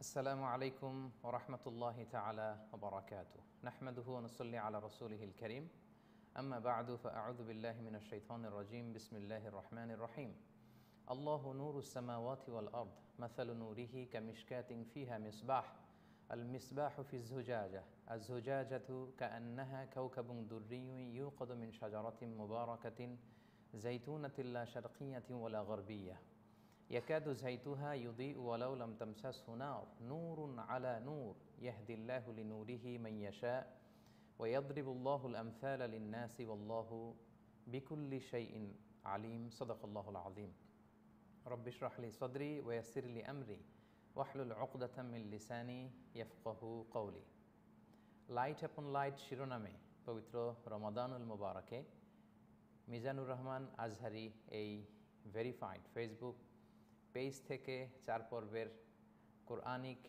السلام عليكم ورحمة الله تعالى وبركاته. نحمده ونصلي على رسوله الكريم. أما بعد فأعوذ بالله من الشيطان الرجيم. بسم الله الرحمن الرحيم. الله نور السماوات والأرض مثل نوره كمشكاة فيها مصباح. المصباح في الزجاجة. الزجاجة كأنها كوكب دري يوقد من شجرة مباركة زيتونة لا شرقية ولا غربية. يكاد زيتها يضيء ولو لم تمسسه نار نور على نور يهدي الله لنوره من يشاء ويضرب الله الأمثال للناس والله بكل شيء عليم صدق الله العظيم رب اشرح لي صدري ويسر لي أمري واحلل عقدة من লিসানি ইয়াফকাহু কওলি light আপন light শিরোনামে পবিত্র রমাদানুল মুবারকে মিজানুর রহমান আজহারি এই ভেরিফাইড ফেসবুক পেজ থেকে চার পর্বের কোরআনিক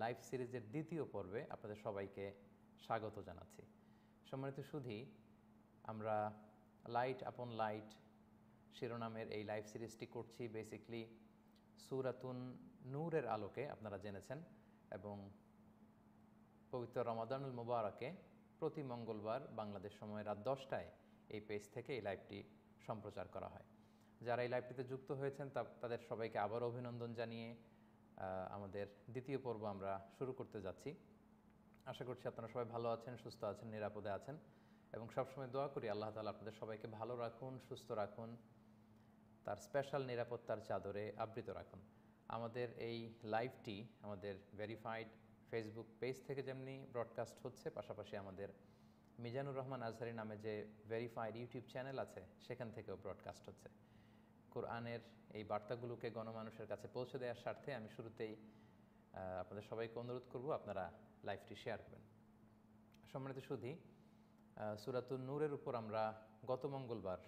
লাইভ সিরিজের দ্বিতীয় পর্বে আপনাদের সবাইকে স্বাগত জানাচ্ছি। সম্মানিত সুধী, আমরা লাইট আপন লাইট শিরোনামের এই লাইভ সিরিজটি করছি। বেসিকলি সুরাতুন নূরের আলোকে আপনারা জেনেছেন এবং পবিত্র রমাদানুল মুবারকে প্রতি মঙ্গলবার বাংলাদেশ সময় রাত দশটায় এই পেজ থেকে এই লাইভটি সম্প্রচার করা হয়। যারা এই লাইভটিতে যুক্ত হয়েছেন তাদের সবাইকে আবার অভিনন্দন জানিয়ে আমাদের দ্বিতীয় পর্ব আমরা শুরু করতে যাচ্ছি। আশা করছি আপনারা সবাই ভালো আছেন, সুস্থ আছেন, নিরাপদে আছেন এবং সবসময় দোয়া করি আল্লাহ তালা আপনাদের সবাইকে ভালো রাখুন, সুস্থ রাখুন, তার স্পেশাল নিরাপত্তার চাদরে আবৃত রাখুন। আমাদের এই লাইভটি আমাদের ভেরিফাইড ফেসবুক পেজ থেকে যেমনি ব্রডকাস্ট হচ্ছে, পাশাপাশি আমাদের মিজানুর রহমান আজহারি নামে যে ভেরিফাইড ইউটিউব চ্যানেল আছে, সেখান থেকেও ব্রডকাস্ট হচ্ছে। কোরআনের এই বার্তাগুলোকে গণমানুষের কাছে পৌঁছে দেওয়ার স্বার্থে আমি শুরুতেই আপনাদের সবাইকে অনুরোধ করব, আপনারা লাইভটি শেয়ার করবেন। সম্মানিত সুধী সুরাতুল নূরের উপর আমরা গত মঙ্গলবার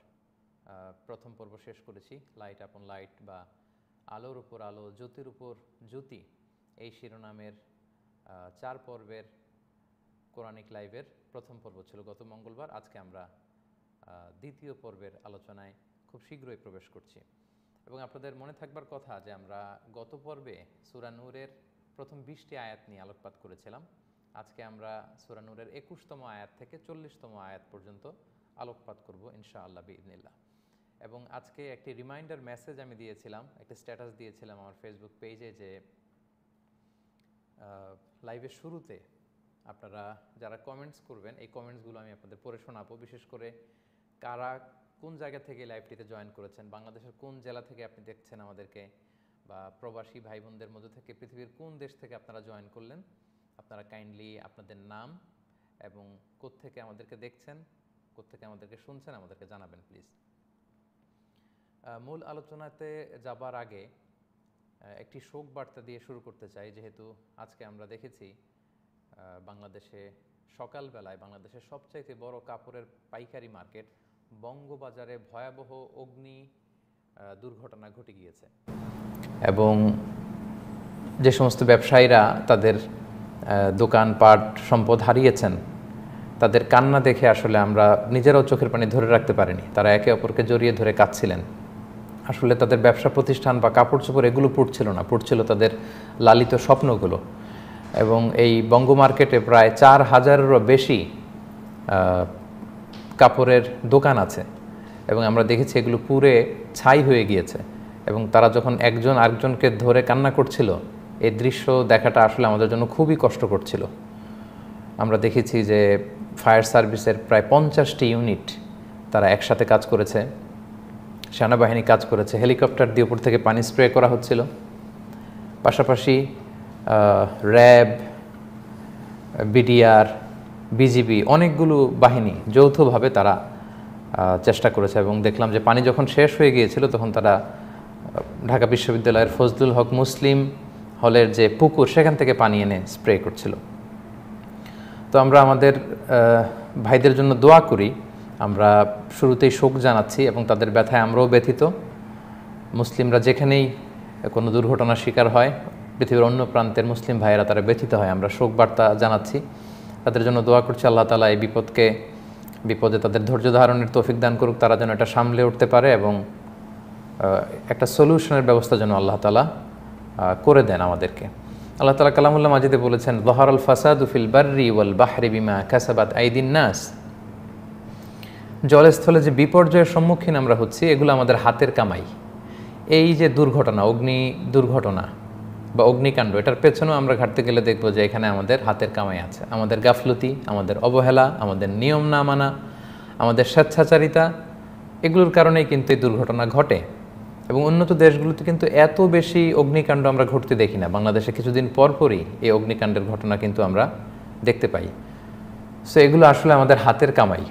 প্রথম পর্ব শেষ করেছি। লাইট আপন লাইট বা আলোর উপর আলো, জ্যোতির উপর জ্যোতি এই শিরোনামের চার পর্বের কোরআনিক লাইভের প্রথম পর্ব ছিল গত মঙ্গলবার। আজকে আমরা দ্বিতীয় পর্বের আলোচনায় খুব শীঘ্রই প্রবেশ করছি। এবং আপনাদের মনে থাকবার কথা যে আমরা গত পর্বে সুরানুরের প্রথম বিশটি আয়াত নিয়ে আলোকপাত করেছিলাম। আজকে আমরা সুরানুরের একুশতম আয়াত থেকে চল্লিশতম আয়াত পর্যন্ত আলোকপাত করব ইনশা আল্লাহ বিদিনিল্লা এবং আজকে একটি রিমাইন্ডার মেসেজ আমি দিয়েছিলাম, একটি স্ট্যাটাস দিয়েছিলাম আমার ফেসবুক পেজে যে লাইভের শুরুতে আপনারা যারা কমেন্টস করবেন, এই কমেন্টসগুলো আমি আপনাদের পড়ে শোনাবো। বিশেষ করে কারা কোন জায়গা থেকে লাইভটিতে জয়েন করেছেন? বাংলাদেশের কোন জেলা থেকে আপনি দেখছেন আমাদেরকে? বা প্রবাসী ভাই বোনদের মধ্যে থেকে, পৃথিবীর কোন দেশ থেকে আপনারা জয়েন করলেন? আপনারা কাইন্ডলি আপনাদের নাম এবং কোত্থেকে আমাদেরকে দেখছেন? কোত্থেকে আমাদেরকে শুনছেন? আমাদেরকে জানাবেন প্লিজ মূল আলোচনাতে যাবার আগে একটি শোক বার্তা দিয়ে শুরু করতে চাই। যেহেতু আজকে আমরা দেখেছি বাংলাদেশে সকালবেলায় বাংলাদেশের সবচাইতে বড় কাপড়ের পাইকারি মার্কেট বঙ্গবাজারে ভয়াবহ অগ্নি দুর্ঘটনা ঘটে গিয়েছে। এবং যে সমস্ত ব্যবসায়ীরা তাদের দোকানপাট সম্পদ হারিয়েছেন, তাদের কান্না দেখে আসলে আমরা নিজেরাও চোখের পানি ধরে রাখতে পারিনি। তারা একে অপরকে জড়িয়ে ধরে কাঁদছিলেন। আসলে তাদের ব্যবসা প্রতিষ্ঠান বা কাপড় চোপড় এগুলো পুড়ছিল না, পুড়ছিল তাদের লালিত স্বপ্নগুলো। এবং এই বঙ্গ মার্কেটে প্রায় চার হাজারেরও বেশি কাপড়ের দোকান আছে এবং আমরা দেখেছি এগুলো পুরে ছাই হয়ে গিয়েছে এবং তারা যখন একজন আরেকজনকে ধরে কান্না করছিল, এই দৃশ্য দেখাটা আসলে আমাদের জন্য খুবই কষ্ট করছিল আমরা দেখেছি যে ফায়ার সার্ভিসের প্রায় পঞ্চাশটি ইউনিট তারা একসাথে কাজ করেছে। সেনাবাহিনী কাজ করেছে, হেলিকপ্টার দিয়ে উপর থেকে পানি স্প্রে করা হচ্ছিল। পাশাপাশি র্যাব, বিডিআর বিজিবি অনেকগুলো বাহিনী যৌথভাবে তারা চেষ্টা করেছে এবং দেখলাম যে পানি যখন শেষ হয়ে গিয়েছিল তখন তারা ঢাকা বিশ্ববিদ্যালয়ের ফজলুল হক মুসলিম হলের যে পুকুর সেখান থেকে পানি এনে স্প্রে করছিল। তো আমরা আমাদের ভাইদের জন্য দোয়া করি। আমরা শুরুতেই শোক জানাচ্ছি এবং তাদের ব্যথায় আমরাও ব্যথিত। মুসলিমরা যেখানেই কোনো দুর্ঘটনার শিকার হয়, পৃথিবীর অন্য প্রান্তের মুসলিম ভাইয়েরা তারা ব্যথিত হয়। আমরা শোক বার্তা জানাচ্ছি। তাদের জন্য দোয়া করছি, আল্লাহ তালা এই বিপদকে, বিপদে তাদের ধৈর্য ধারণের তৌফিক দান করুক, তারা যেন এটা সামলে উঠতে পারে এবং একটা সলিউশনের ব্যবস্থা যেন আল্লাহ তালা করে দেন আমাদেরকে। আল্লাহ তালা কালামুল্লাহ মাজিদে বলেছেন বহরল ফাসাদ ফিল বার্রি ওয়াল বাহরি বিমা কাসাবাত আইদিন নাস। জলস্থলে যে বিপর্যয়ের সম্মুখীন আমরা হচ্ছি, এগুলো আমাদের হাতের কামাই। এই যে দুর্ঘটনা, অগ্নি দুর্ঘটনা বা অগ্নিকাণ্ড, এটার পেছনেও আমরা ঘাটতে গেলে দেখব যে এখানে আমাদের হাতের কামাই আছে। আমাদের গাফলতি, আমাদের অবহেলা, আমাদের নিয়ম না মানা, আমাদের স্বেচ্ছাচারিতা, এগুলোর কারণেই কিন্তু এই দুর্ঘটনা ঘটে। এবং উন্নত দেশগুলোতে কিন্তু এত বেশি অগ্নিকাণ্ড আমরা ঘটতে দেখি না। বাংলাদেশে কিছুদিন পরপরই এই অগ্নিকাণ্ডের ঘটনা কিন্তু আমরা দেখতে পাই। সো এগুলো আসলে আমাদের হাতের কামাই।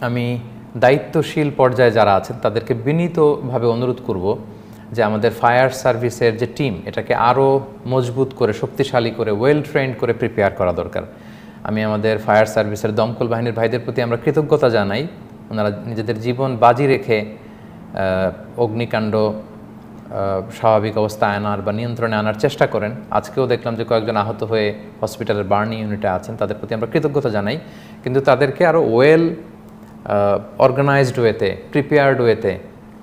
আমি দায়িত্বশীল পর্যায়ে যারা আছেন, তাদেরকে বিনীতভাবে অনুরোধ করব যে আমাদের ফায়ার সার্ভিসের যে টিম, এটাকে আরও মজবুত করে, শক্তিশালী করে ওয়েল ট্রেন্ড করে প্রিপেয়ার করা দরকার। আমি আমাদের ফায়ার সার্ভিসের দমকল বাহিনীর ভাইদের প্রতি আমরা কৃতজ্ঞতা জানাই। ওনারা নিজেদের জীবন বাজি রেখে অগ্নিকাণ্ড স্বাভাবিক অবস্থায় আনার বা নিয়ন্ত্রণে আনার চেষ্টা করেন। আজকেও দেখলাম যে কয়েকজন আহত হয়ে হসপিটালের বার্নি ইউনিটে আছেন, তাদের প্রতি আমরা কৃতজ্ঞতা জানাই। কিন্তু তাদেরকে আরও ওয়েল অর্গানাইজড ওয়েতে প্রিপেয়ার্ড ওয়েতে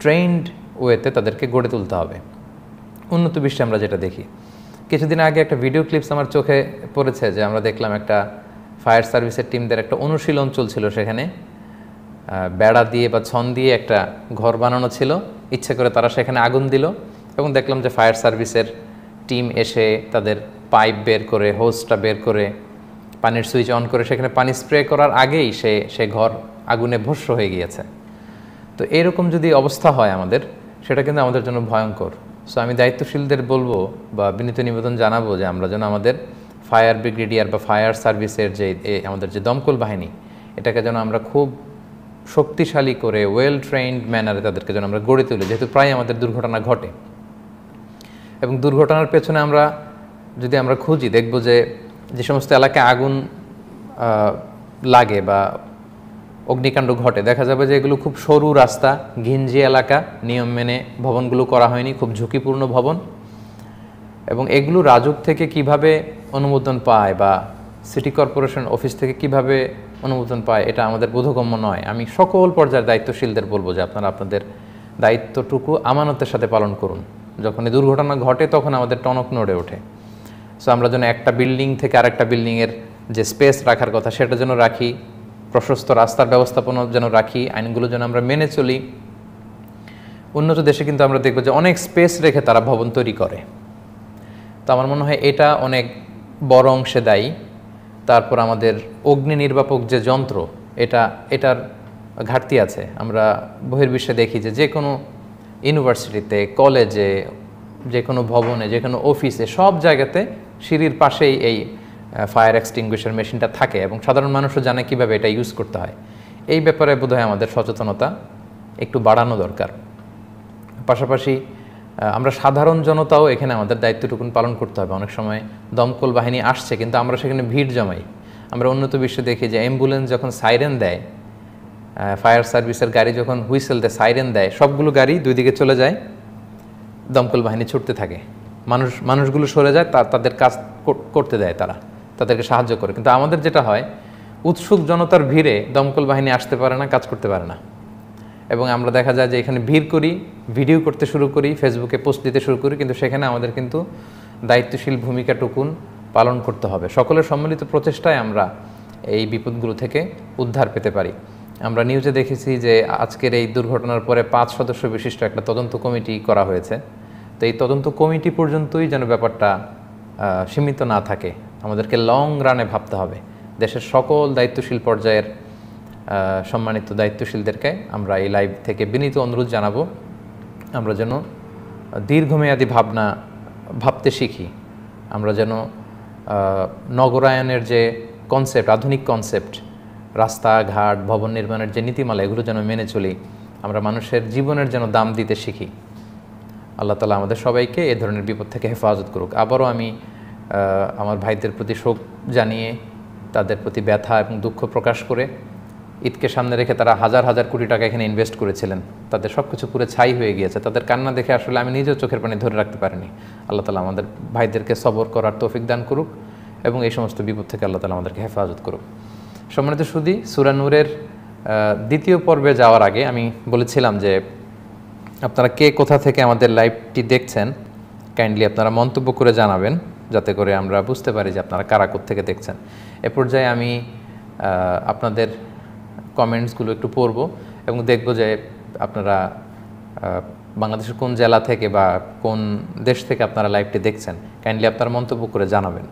ট্রেন্ড ওয়েতে তাদেরকে গড়ে তুলতে হবে। উন্নত বিশ্বে আমরা যেটা দেখি। কিছুদিন আগে একটা ভিডিও ক্লিপস আমার চোখে পড়েছে যে আমরা দেখলাম একটা ফায়ার সার্ভিসের টিমদের একটা অনুশীলন চলছিল সেখানে। বেড়া দিয়ে বা ছন দিয়ে একটা ঘর বানানো ছিল। ইচ্ছে করে তারা সেখানে আগুন দিল এবং দেখলাম যে ফায়ার সার্ভিসের টিম এসে তাদের পাইপ বের করে হোসটা বের করে, পানির সুইচ অন করে সেখানে পানি স্প্রে করার আগেই সে সে ঘর আগুনে ভস্য হয়ে গিয়েছে। তো এরকম যদি অবস্থা হয় আমাদের সেটা কিন্তু আমাদের জন্য ভয়ঙ্কর। সো আমি দায়িত্বশীলদের বলব বা বিনীত নিবেদন জানাব যে আমরা যেন আমাদের ফায়ার ব্রিগেডিয়ার বা ফায়ার সার্ভিসের যে আমাদের যে দমকল বাহিনী, এটাকে যেন আমরা খুব শক্তিশালী করে ওয়েল ট্রেন্ড ম্যানারে তাদেরকে যেন আমরা গড়ে তুলি, যেহেতু প্রায় আমাদের দুর্ঘটনা ঘটে। এবং দুর্ঘটনার পেছনে আমরা যদি আমরা খুঁজি, দেখব যে যে সমস্ত এলাকায় আগুন লাগে বা অগ্নিকাণ্ড ঘটে। দেখা যাবে যে এগুলো খুব সরু রাস্তা, ঘিঞ্জি এলাকা, নিয়ম মেনে ভবনগুলো করা হয়নি, খুব ঝুঁকিপূর্ণ ভবন। এবং এগুলো রাজুক থেকে কীভাবে অনুমোদন পায় বা সিটি কর্পোরেশন অফিস থেকে কীভাবে অনুমোদন পায়, এটা আমাদের বোধগম্য নয়। আমি সকল পর্যায়ের দায়িত্বশীলদের বলব যে আপনারা আপনাদের দায়িত্বটুকু আমানতের সাথে পালন করুন। যখন এই দুর্ঘটনা ঘটে, তখন আমাদের টনক নড়ে ওঠে। সো আমরা যেন একটা বিল্ডিং থেকে আরেকটা বিল্ডিংয়ের যে স্পেস রাখার কথা, সেটা যেন রাখি। প্রশস্ত রাস্তার ব্যবস্থাপনা যেন রাখি, আইনগুলো যেন আমরা মেনে চলি। উন্নত দেশে কিন্তু আমরা দেখব যে অনেক স্পেস রেখে তারা ভবন তৈরি করে। তো আমার মনে হয় এটা অনেক বড় অংশে দায়ী। তারপর আমাদের অগ্নি নির্বাপক যে যন্ত্র, এটা, এটার ঘাটতি আছে। আমরা বহির্বিশ্বে দেখি যে যে কোনো ইউনিভার্সিটিতে কলেজে যে কোনো ভবনে যে কোনো অফিসে সব জায়গাতে সিঁড়ির পাশেই এই ফায়ার এক্সটিংগুইশার মেশিনটা থাকে এবং সাধারণ মানুষও জানে কীভাবে এটা ইউজ করতে হয়। এই ব্যাপারে বোধহয় আমাদের সচেতনতা একটু বাড়ানো দরকার। পাশাপাশি আমরা সাধারণ জনতাও এখানে আমাদের দায়িত্বটুকুন পালন করতে হবে। অনেক সময় দমকল বাহিনী আসছে, কিন্তু আমরা সেখানে ভিড় জমাই। আমরা উন্নত বিশ্বে দেখি যে অ্যাম্বুলেন্স যখন সাইরেন দেয় ফায়ার সার্ভিসের গাড়ি যখন হুইসেল দেয় সাইরেন দেয়, সবগুলো গাড়ি দুই দিকে চলে যায়, দমকল বাহিনী ছুটতে থাকে। মানুষ, মানুষগুলো সরে যায় তাদের কাজ করতে দেয় তারা। তাদেরকে সাহায্য করে। কিন্তু আমাদের যেটা হয়, উৎসুক জনতার ভিড়ে দমকল বাহিনী আসতে পারে না, কাজ করতে পারে না। এবং আমরা দেখা যায় যে এখানে ভিড় করি, ভিডিও করতে শুরু করি, ফেসবুকে পোস্ট দিতে শুরু করি, কিন্তু সেখানে আমাদের কিন্তু দায়িত্বশীল ভূমিকাটুকুন পালন করতে হবে। সকলের সম্মিলিত প্রচেষ্টায় আমরা এই বিপদগুলো থেকে উদ্ধার পেতে পারি। আমরা নিউজে দেখেছি যে আজকের এই দুর্ঘটনার পরে পাঁচ সদস্য বিশিষ্ট একটা তদন্ত কমিটি করা হয়েছে। তো এই তদন্ত কমিটি পর্যন্তই যেন ব্যাপারটা সীমিত না থাকে। আমাদেরকে লং রানে ভাবতে হবে। দেশের সকল দায়িত্বশীল পর্যায়ের সম্মানিত দায়িত্বশীলদেরকে আমরা এই লাইভ থেকে বিনীত অনুরোধ জানাব, আমরা যেন দীর্ঘমেয়াদী ভাবনা, ভাবতে শিখি। আমরা যেন নগরায়নের যে কনসেপ্ট আধুনিক কনসেপ্ট রাস্তাঘাট, ভবন নির্মাণের যে নীতিমালা, এগুলো যেন মেনে চলি। আমরা মানুষের জীবনের যেন দাম দিতে শিখি। আল্লাহ তালা আমাদের সবাইকে এ ধরনের বিপদ থেকে হেফাজত করুক। আবারও আমি আমার ভাইদের প্রতি শোক জানিয়ে, তাদের প্রতি ব্যথা এবং দুঃখ প্রকাশ করে, ঈদকে সামনে রেখে তারা হাজার হাজার কোটি টাকা এখানে ইনভেস্ট করেছিলেন। তাদের সব কিছু পুরো ছাই হয়ে গিয়েছে। তাদের কান্না দেখে আসলে আমি নিজেও চোখের পানি ধরে রাখতে পারিনি। আল্লাহ তালা আমাদের ভাইদেরকে সবর করার তৌফিক দান করুক এবং এই সমস্ত বিপদ থেকে আল্লাহ তালা আমাদেরকে হেফাজত করুক। সম্মানিত সুদী সুরানুরের দ্বিতীয় পর্বে যাওয়ার আগে আমি বলেছিলাম যে, আপনারা কে কোথা থেকে আমাদের লাইভটি দেখছেন কাইন্ডলি আপনারা মন্তব্য করে জানাবেন। যাতে করে আমরা বুঝতে পারি যে আপনারা কারা থেকে দেখছেন। এ পর্যায়ে আমি আপনাদের কমেন্টসগুলো একটু পড়ব এবং দেখব যে আপনারা বাংলাদেশের কোন জেলা থেকে বা কোন দেশ থেকে আপনারা লাইভটি দেখছেন। কাইন্ডলি আপনারা মন্তব্য করে জানাবেন।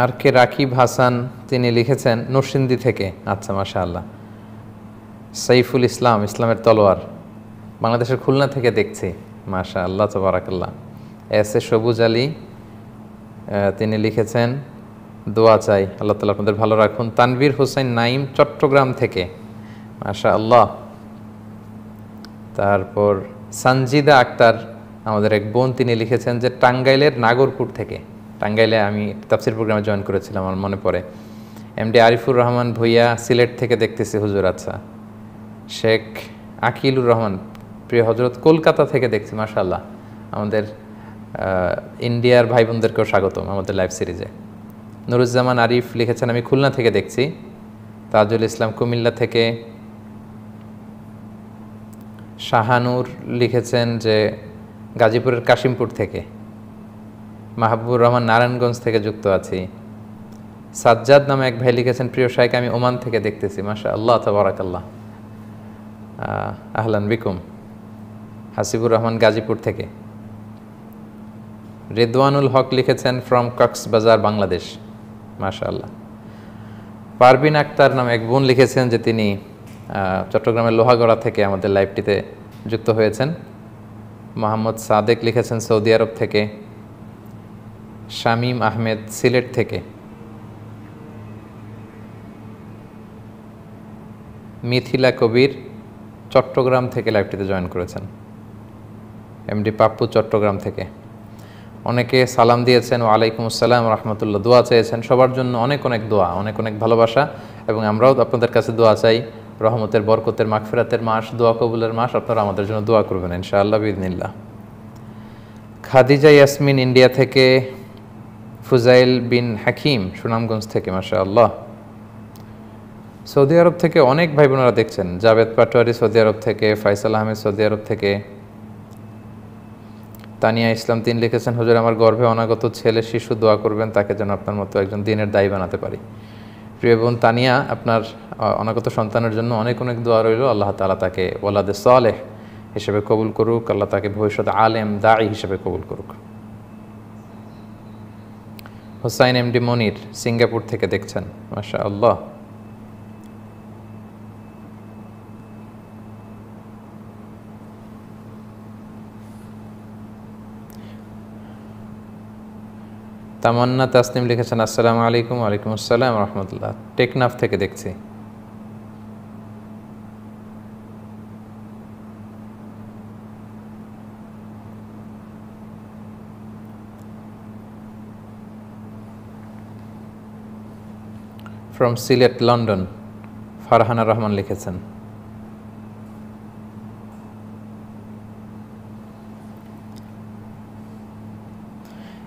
আর কে রাকিব হাসান তিনি লিখেছেন নরসিন্দি থেকে। আচ্ছা মাশা আল্লাহ সাইফুল ইসলাম, ইসলামের তলোয়ার। বাংলাদেশের খুলনা থেকে দেখছি। মাশা আল্লাহ তবরাকাল্লাহ। এস এ সবুজ আলী তিনি লিখেছেন, দোয়া চাই, আল্লাহ তালা আপনাদের ভালো রাখুন। তানভীর হোসেন নাইম, চট্টগ্রাম থেকে। মাশা আল্লাহ তারপর সানজিদা আক্তার, আমাদের এক বোন, তিনি লিখেছেন যে টাঙ্গাইলের নাগরপুর থেকে। টাঙ্গাইলে আমি তাফসির প্রোগ্রামে জয়েন করেছিলাম, আমার মনে পড়ে। এমডি আরিফুর রহমান ভুইয়া সিলেট থেকে দেখতেছি, হুজুর আচ্ছা। শেখ আকিলুর রহমান, প্রিয় হজরত কলকাতা থেকে দেখছি মাশাল্লাহ আমাদের ইন্ডিয়ার ভাই বোনদেরকেও স্বাগতম আমাদের লাইভ সিরিজে নুরুজ্জামান আরিফ লিখেছেন, আমি খুলনা থেকে দেখছি। তাজুল ইসলাম কুমিল্লা থেকে। শাহানুর লিখেছেন যে, গাজীপুরের কাশিমপুর থেকে। মাহবুবুর রহমান নারায়ণগঞ্জ থেকে যুক্ত আছি। সাজ্জাদ নামে এক ভাই লিখেছেন, প্রিয় শাইকে আমি ওমান থেকে দেখতেছি। মাসা আল্লাহ তবরাকাল্লাহ আহলান বিকুম। হাসিবুর রহমান গাজীপুর থেকে। রেদওয়ানুল হক লিখেছেন, ফ্রম কক্সবাজার, বাংলাদেশ। মাশা আল্লাহ পারবিন আক্তার নামে এক বোন লিখেছেন যে তিনি চট্টগ্রামের লোহাগড়া থেকে আমাদের লাইভটিতে যুক্ত হয়েছেন। মোহাম্মদ সাদেক লিখেছেন, সৌদি আরব থেকে। শামীম আহমেদ সিলেট থেকে। মিথিলা কবির চট্টগ্রাম থেকে লাইভটিতে জয়েন করেছেন। এমডি পাপ্পু চট্টগ্রাম থেকে। অনেকে সালাম দিয়েছেন, ওয়ালাইকুম আসসালাম, রহমতুল্লাহ, দোয়া চেয়েছেন। সবার জন্য অনেক অনেক দোয়া, অনেক অনেক ভালোবাসা। এবং আমরাও আপনাদের কাছে দোয়া চাই। রহমতের, বরকতের, মাগফিরাতের মাস, দোয়া কবুলের মাস, আপনারা আমাদের জন্য দোয়া করবেন, ইনশাআল্লাহ বিদিনিল্লা খাদিজা ইয়াসমিন ইন্ডিয়া থেকে ফুজাইল বিন হাকিম, সুনামগঞ্জ থেকে মাসা আল্লাহ সৌদি আরব থেকে অনেক ভাই বোনেরা দেখছেন, জাভেদ পাটোয়ারি সৌদি আরব থেকে, ফাইসাল আহমেদ সৌদি আরব থেকে। তানিয়া ইসলাম তিন লিখেছেন, হুজুর, আমার গর্ভে অনাগত ছেলে, শিশু, দোয়া করবেন, তাকে যেন আপনার মতো একজন দিনের দায়ী বানাতে পারি। প্রিয় বোন তানিয়া, আপনার অনাগত সন্তানের জন্য অনেক অনেক দোয়া রইল। আল্লাহ তালা তাকে ওলাদে সালেহ হিসেবে কবুল করুক, আল্লাহ তাকে ভবিষ্যৎ আলেম দায়ী হিসেবে কবুল করুক। হোসাইন এমডি মনির সিঙ্গাপুর থেকে দেখছেন মাসা আল্লাহ তামান্না তাসনিম লিখেছেন, আসসালামু আলাইকুম, ওয়ালাইকুম আসসালাম রহমতুল্লাহ। টেকনাফ থেকে দেখছি। ফ্রম সিলেট, লন্ডন, ফারহানা রহমান লিখেছেন।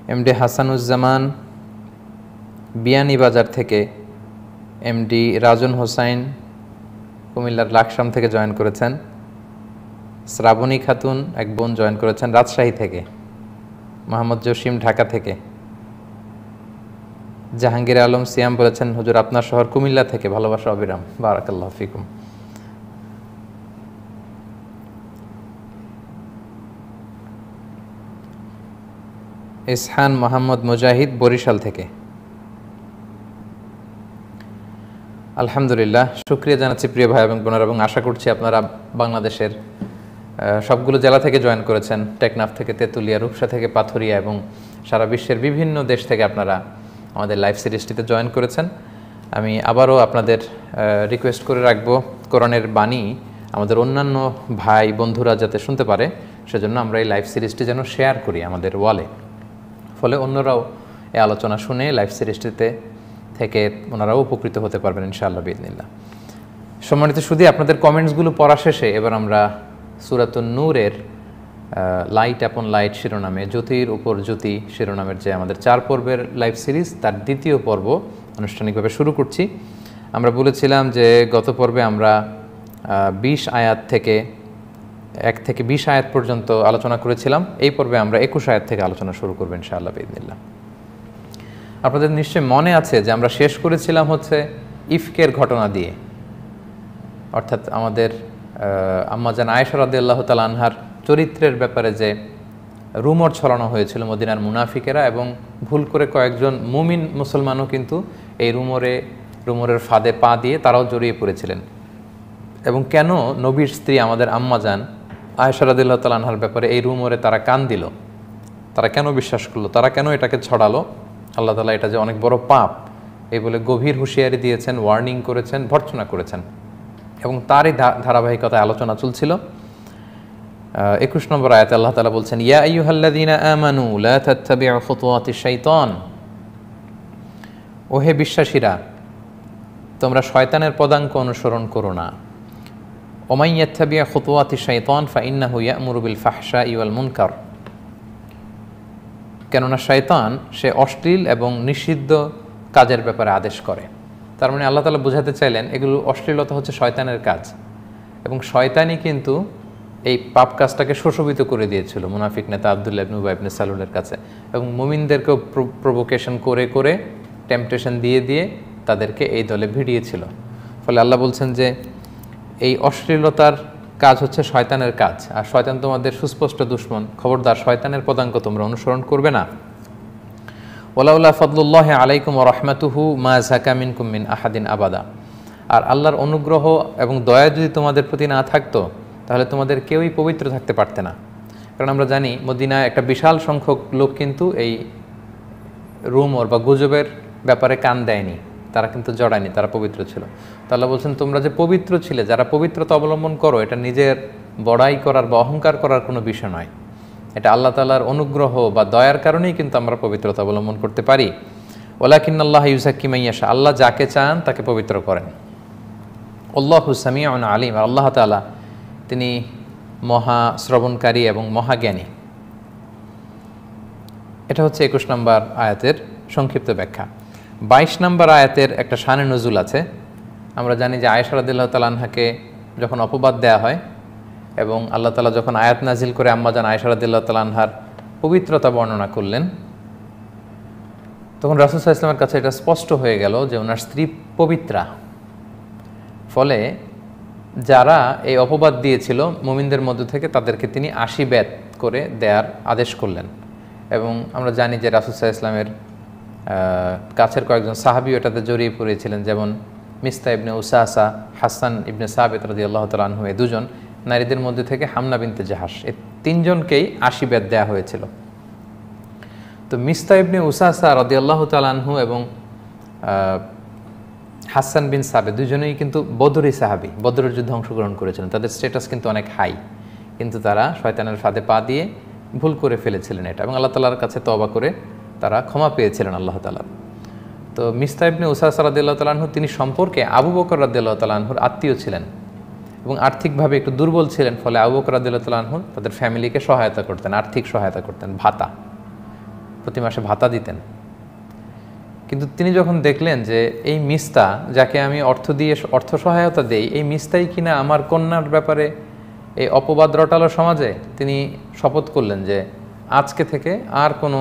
এমডি হাসানুজ্জামান বিয়ানীবাজার থেকে এমডি রাজন হোসাইন কুমিল্লার লাকসাম থেকে জয়েন করেছেন। শ্রাবণী খাতুন, এক বোন, জয়েন করেছেন রাজশাহী থেকে। মোহাম্মদ জসিম, ঢাকা থেকে। জাহাঙ্গীর আলম সিয়াম বলেছেন, হুজুর, আপনার শহর কুমিল্লা থেকে। ভালোবাসা অবিরাম। বারাকাল্লাহ ফিকুম। ইসহান মোহাম্মদ মুজাহিদ, বরিশাল থেকে। আলহামদুলিল্লাহ, শুক্রিয়া জানাচ্ছি প্রিয় ভাই এবং বোনেরা, এবং আশা করছি আপনারা বাংলাদেশের সবগুলো জেলা থেকে জয়েন করেছেন। টেকনাফ থেকে তেঁতুলিয়া, রূপসা থেকে পাথরিয়া, এবং সারা বিশ্বের বিভিন্ন দেশ থেকে আপনারা আমাদের লাইভ সিরিজটিতে জয়েন করেছেন। আমি আবারও আপনাদের রিকোয়েস্ট করে রাখব কোরআনের বাণী আমাদের অন্যান্য ভাই বন্ধুরা যাতে শুনতে পারে, সেজন্য আমরা এই লাইভ সিরিজটি যেন শেয়ার করি আমাদের ওয়ালে। ফলে অন্যরাও এই আলোচনা শুনে লাইভ সিরিজটিতে থেকে ওনারাও উপকৃত হতে পারবেন ইনশাআল্লাহ বিদিনিল্লা সম্মানিত শুধু আপনাদের কমেন্টসগুলো পড়া শেষে এবার আমরা সুরাতুন নূরের লাইট আপন লাইট শিরোনামে, জ্যোতির উপর জ্যোতি শিরোনামের যে আমাদের চার পর্বের লাইভ সিরিজ তার দ্বিতীয় পর্ব আনুষ্ঠানিকভাবে শুরু করছি। আমরা বলেছিলাম যে গত পর্বে আমরা বিশ আয়াত থেকে এক থেকে বিশ আয়াত পর্যন্ত আলোচনা করেছিলাম। এই পর্বে আমরা একুশ আয়াত থেকে আলোচনা শুরু করব ইনশাআল্লাহ বিদিনিল্লা আপনাদের নিশ্চয়ই মনে আছে যে আমরা শেষ করেছিলাম হচ্ছে ইফকের ঘটনা দিয়ে। অর্থাৎ আমাদের আম্মাজান আয়েশা রাদিয়াল্লাহ তাল আনহার চরিত্রের ব্যাপারে যে রুমর ছড়ানো হয়েছিল মদিনার মুনাফিকেরা এবং ভুল করে কয়েকজন মুমিন মুসলমানও কিন্তু এই রুমরে, রুমরের ফাঁদে পা দিয়ে তারাও জড়িয়ে পড়েছিলেন। এবং কেন নবীর স্ত্রী আমাদের আম্মাজান আয়েশা রাদিল্লাহ তাল আনহার ব্যাপারে এই রুমরে তারা কান দিল। তারা কেন বিশ্বাস করল? তারা কেন এটাকে ছড়ালো? আল্লাহ তালা এটা যে অনেক বড় পাপ। এই বলে গভীর হুঁশিয়ারি দিয়েছেন ওয়ার্নিং করেছেন, ভর্ৎসনা করেছেন। এবং তারই ধারাবাহিকতায় আলোচনা চলছিল। একুশ নম্বর আয়াত আল্লাহ তালা বলছেন, ইয়া আইয়ুহাল্লাযীনা আমানু, লা তাত্তাবিউ খুতুওয়াতিশ শাইতান। ওহে বিশ্বাসীরা, তোমরা শয়তানের পদাঙ্ক অনুসরণ করো না। ওমাই ইয়াত্তাবিউ খুতুওয়াতিশ শাইতান, ফাইন্নাহু ইয়া'মুরু বিল ফাহশাই ওয়াল মুনকার। কেননা শয়তান সে অশ্লীল এবং নিষিদ্ধ কাজের ব্যাপারে আদেশ করে। তার মানে আল্লাহ তালা বোঝাতে চাইলেন, এগুলো অশ্লীলতা হচ্ছে শয়তানের কাজ। এবং শয়তানই কিন্তু এই পাপ কাজটাকে শোষবিত করে দিয়েছিল মুনাফিক নেতা আবদুল্লাহ ইবনু ইবনে সালুলের কাছে। এবং মুমিনদেরকেও প্রভোকেশন করে করে টেম্পটেশন দিয়ে দিয়ে তাদেরকে এই দলে ভিড়িয়েছিল। ফলে আল্লাহ বলছেন যে, এই অশ্লীলতার কাজ হচ্ছে শয়তানের কাজ। আর শয়তান তোমাদের সুস্পষ্ট দুশ্মন। খবরদার, শয়তানের পদাঙ্ক তোমরা অনুসরণ করবে না। ওলাউল্লাহ ফদলুল্লাহ আলাইকুম রহমাতুহু মা জাকামিন কুমিন আহাদিন আবাদা। আর আল্লাহর অনুগ্রহ এবং দয়া যদি তোমাদের প্রতি না থাকতো তাহলে তোমাদের কেউই পবিত্র থাকতে পারতে না। কারণ আমরা জানি মদিনায় একটা বিশাল সংখ্যক লোক কিন্তু এই রুমর বা গুজবের ব্যাপারে কান দেয়নি। তারা কিন্তু জড়ায়নি, তারা পবিত্র ছিল। তাহলে বলছেন, তোমরা যে পবিত্র ছিলে, যারা পবিত্রতা অবলম্বন করো, এটা নিজের বড়াই করার বা অহংকার করার কোনো বিষয় নয়। এটা আল্লাহ তালার অনুগ্রহ বা দয়ার কারণেই কিন্তু আমরা পবিত্রতা অবলম্বন করতে পারি। ওলাকিন আল্লাহ ইউসাকিমাইয়াশা আল্লাহ যাকে চান, তাকে পবিত্র করেন। আল্লাহ হুসামিয়া আলিম। আল্লাহ তালা তিনি মহা শ্রবণকারী এবং মহাজ্ঞানী। এটা হচ্ছে একুশ নম্বর আয়াতের সংক্ষিপ্ত ব্যাখ্যা। বাইশ নম্বর আয়াতের একটা শানে নজুল আছে। আমরা জানি যে আয়েশা রাদিল্লাহ তালাহাকে যখন অপবাদ দেয়া হয় এবং আল্লাহ তালা যখন আয়াত নাজিল করে আম্মাজান আয়েশা রাদিল্লাহ তালাহার পবিত্রতা বর্ণনা করলেন, তখন রাসুসাহ ইসলামের কাছে এটা স্পষ্ট হয়ে গেল যে ওনার স্ত্রী পবিত্রা। ফলে যারা এই অপবাদ দিয়েছিল মোমিনদের মধ্য থেকে, তাদেরকে তিনি আশি ব্যাত করে দেয়ার আদেশ করলেন। এবং আমরা জানি যে রাসুসাহ ইসলামের কাছের কয়েকজন সাহাবি এটাতে জড়িয়ে পড়েছিলেন, যেমন মিস্তা ইবনে উসাসা, হাসান ইবনে সাহাবেদ রাজি আল্লাহ তালাহু এ দুজন নারীদের মধ্যে থেকে হামনা বিনতে জাহাস এই তিনজনকেই আশি ব্যাত দেওয়া হয়েছিল। তো মিস্তা ইবনে উসাসা রদি আল্লাহ তালাহু এবং হাসান বিন সাবে দুজনেই কিন্তু বদরি সাহাবি। বদরের যুদ্ধে অংশগ্রহণ করেছিলেন। তাদের স্ট্যাটাস কিন্তু অনেক হাই কিন্তু তারা শয়তানের ফাঁদে পা দিয়ে ভুল করে ফেলেছিলেন এটা। এবং আল্লাহ তালার কাছে তবা করে তারা ক্ষমা পেয়েছিলেন আল্লাহ তালা তো মিস্তা ইবনে উসাস রাদিল্লাহ তালাহু তিনি সম্পর্কে আবু বকর রাদিল্লাহ তালাহুর আত্মীয় ছিলেন এবং আর্থিকভাবে একটু দুর্বল ছিলেন। ফলে আবু বকর রাদিল্লাহ তালাহু তাদের ফ্যামিলিকে সহায়তা করতেন, আর্থিক সহায়তা করতেন, ভাতা। প্রতি মাসে ভাতা দিতেন। কিন্তু তিনি যখন দেখলেন যে এই মিস্তা যাকে আমি অর্থ দিয়ে অর্থ সহায়তা দেই, এই মিস্তাই কিনা আমার কন্যার ব্যাপারে এই অপবাদ রটালো সমাজে? তিনি শপথ করলেন যে আজকে থেকে আর কোনো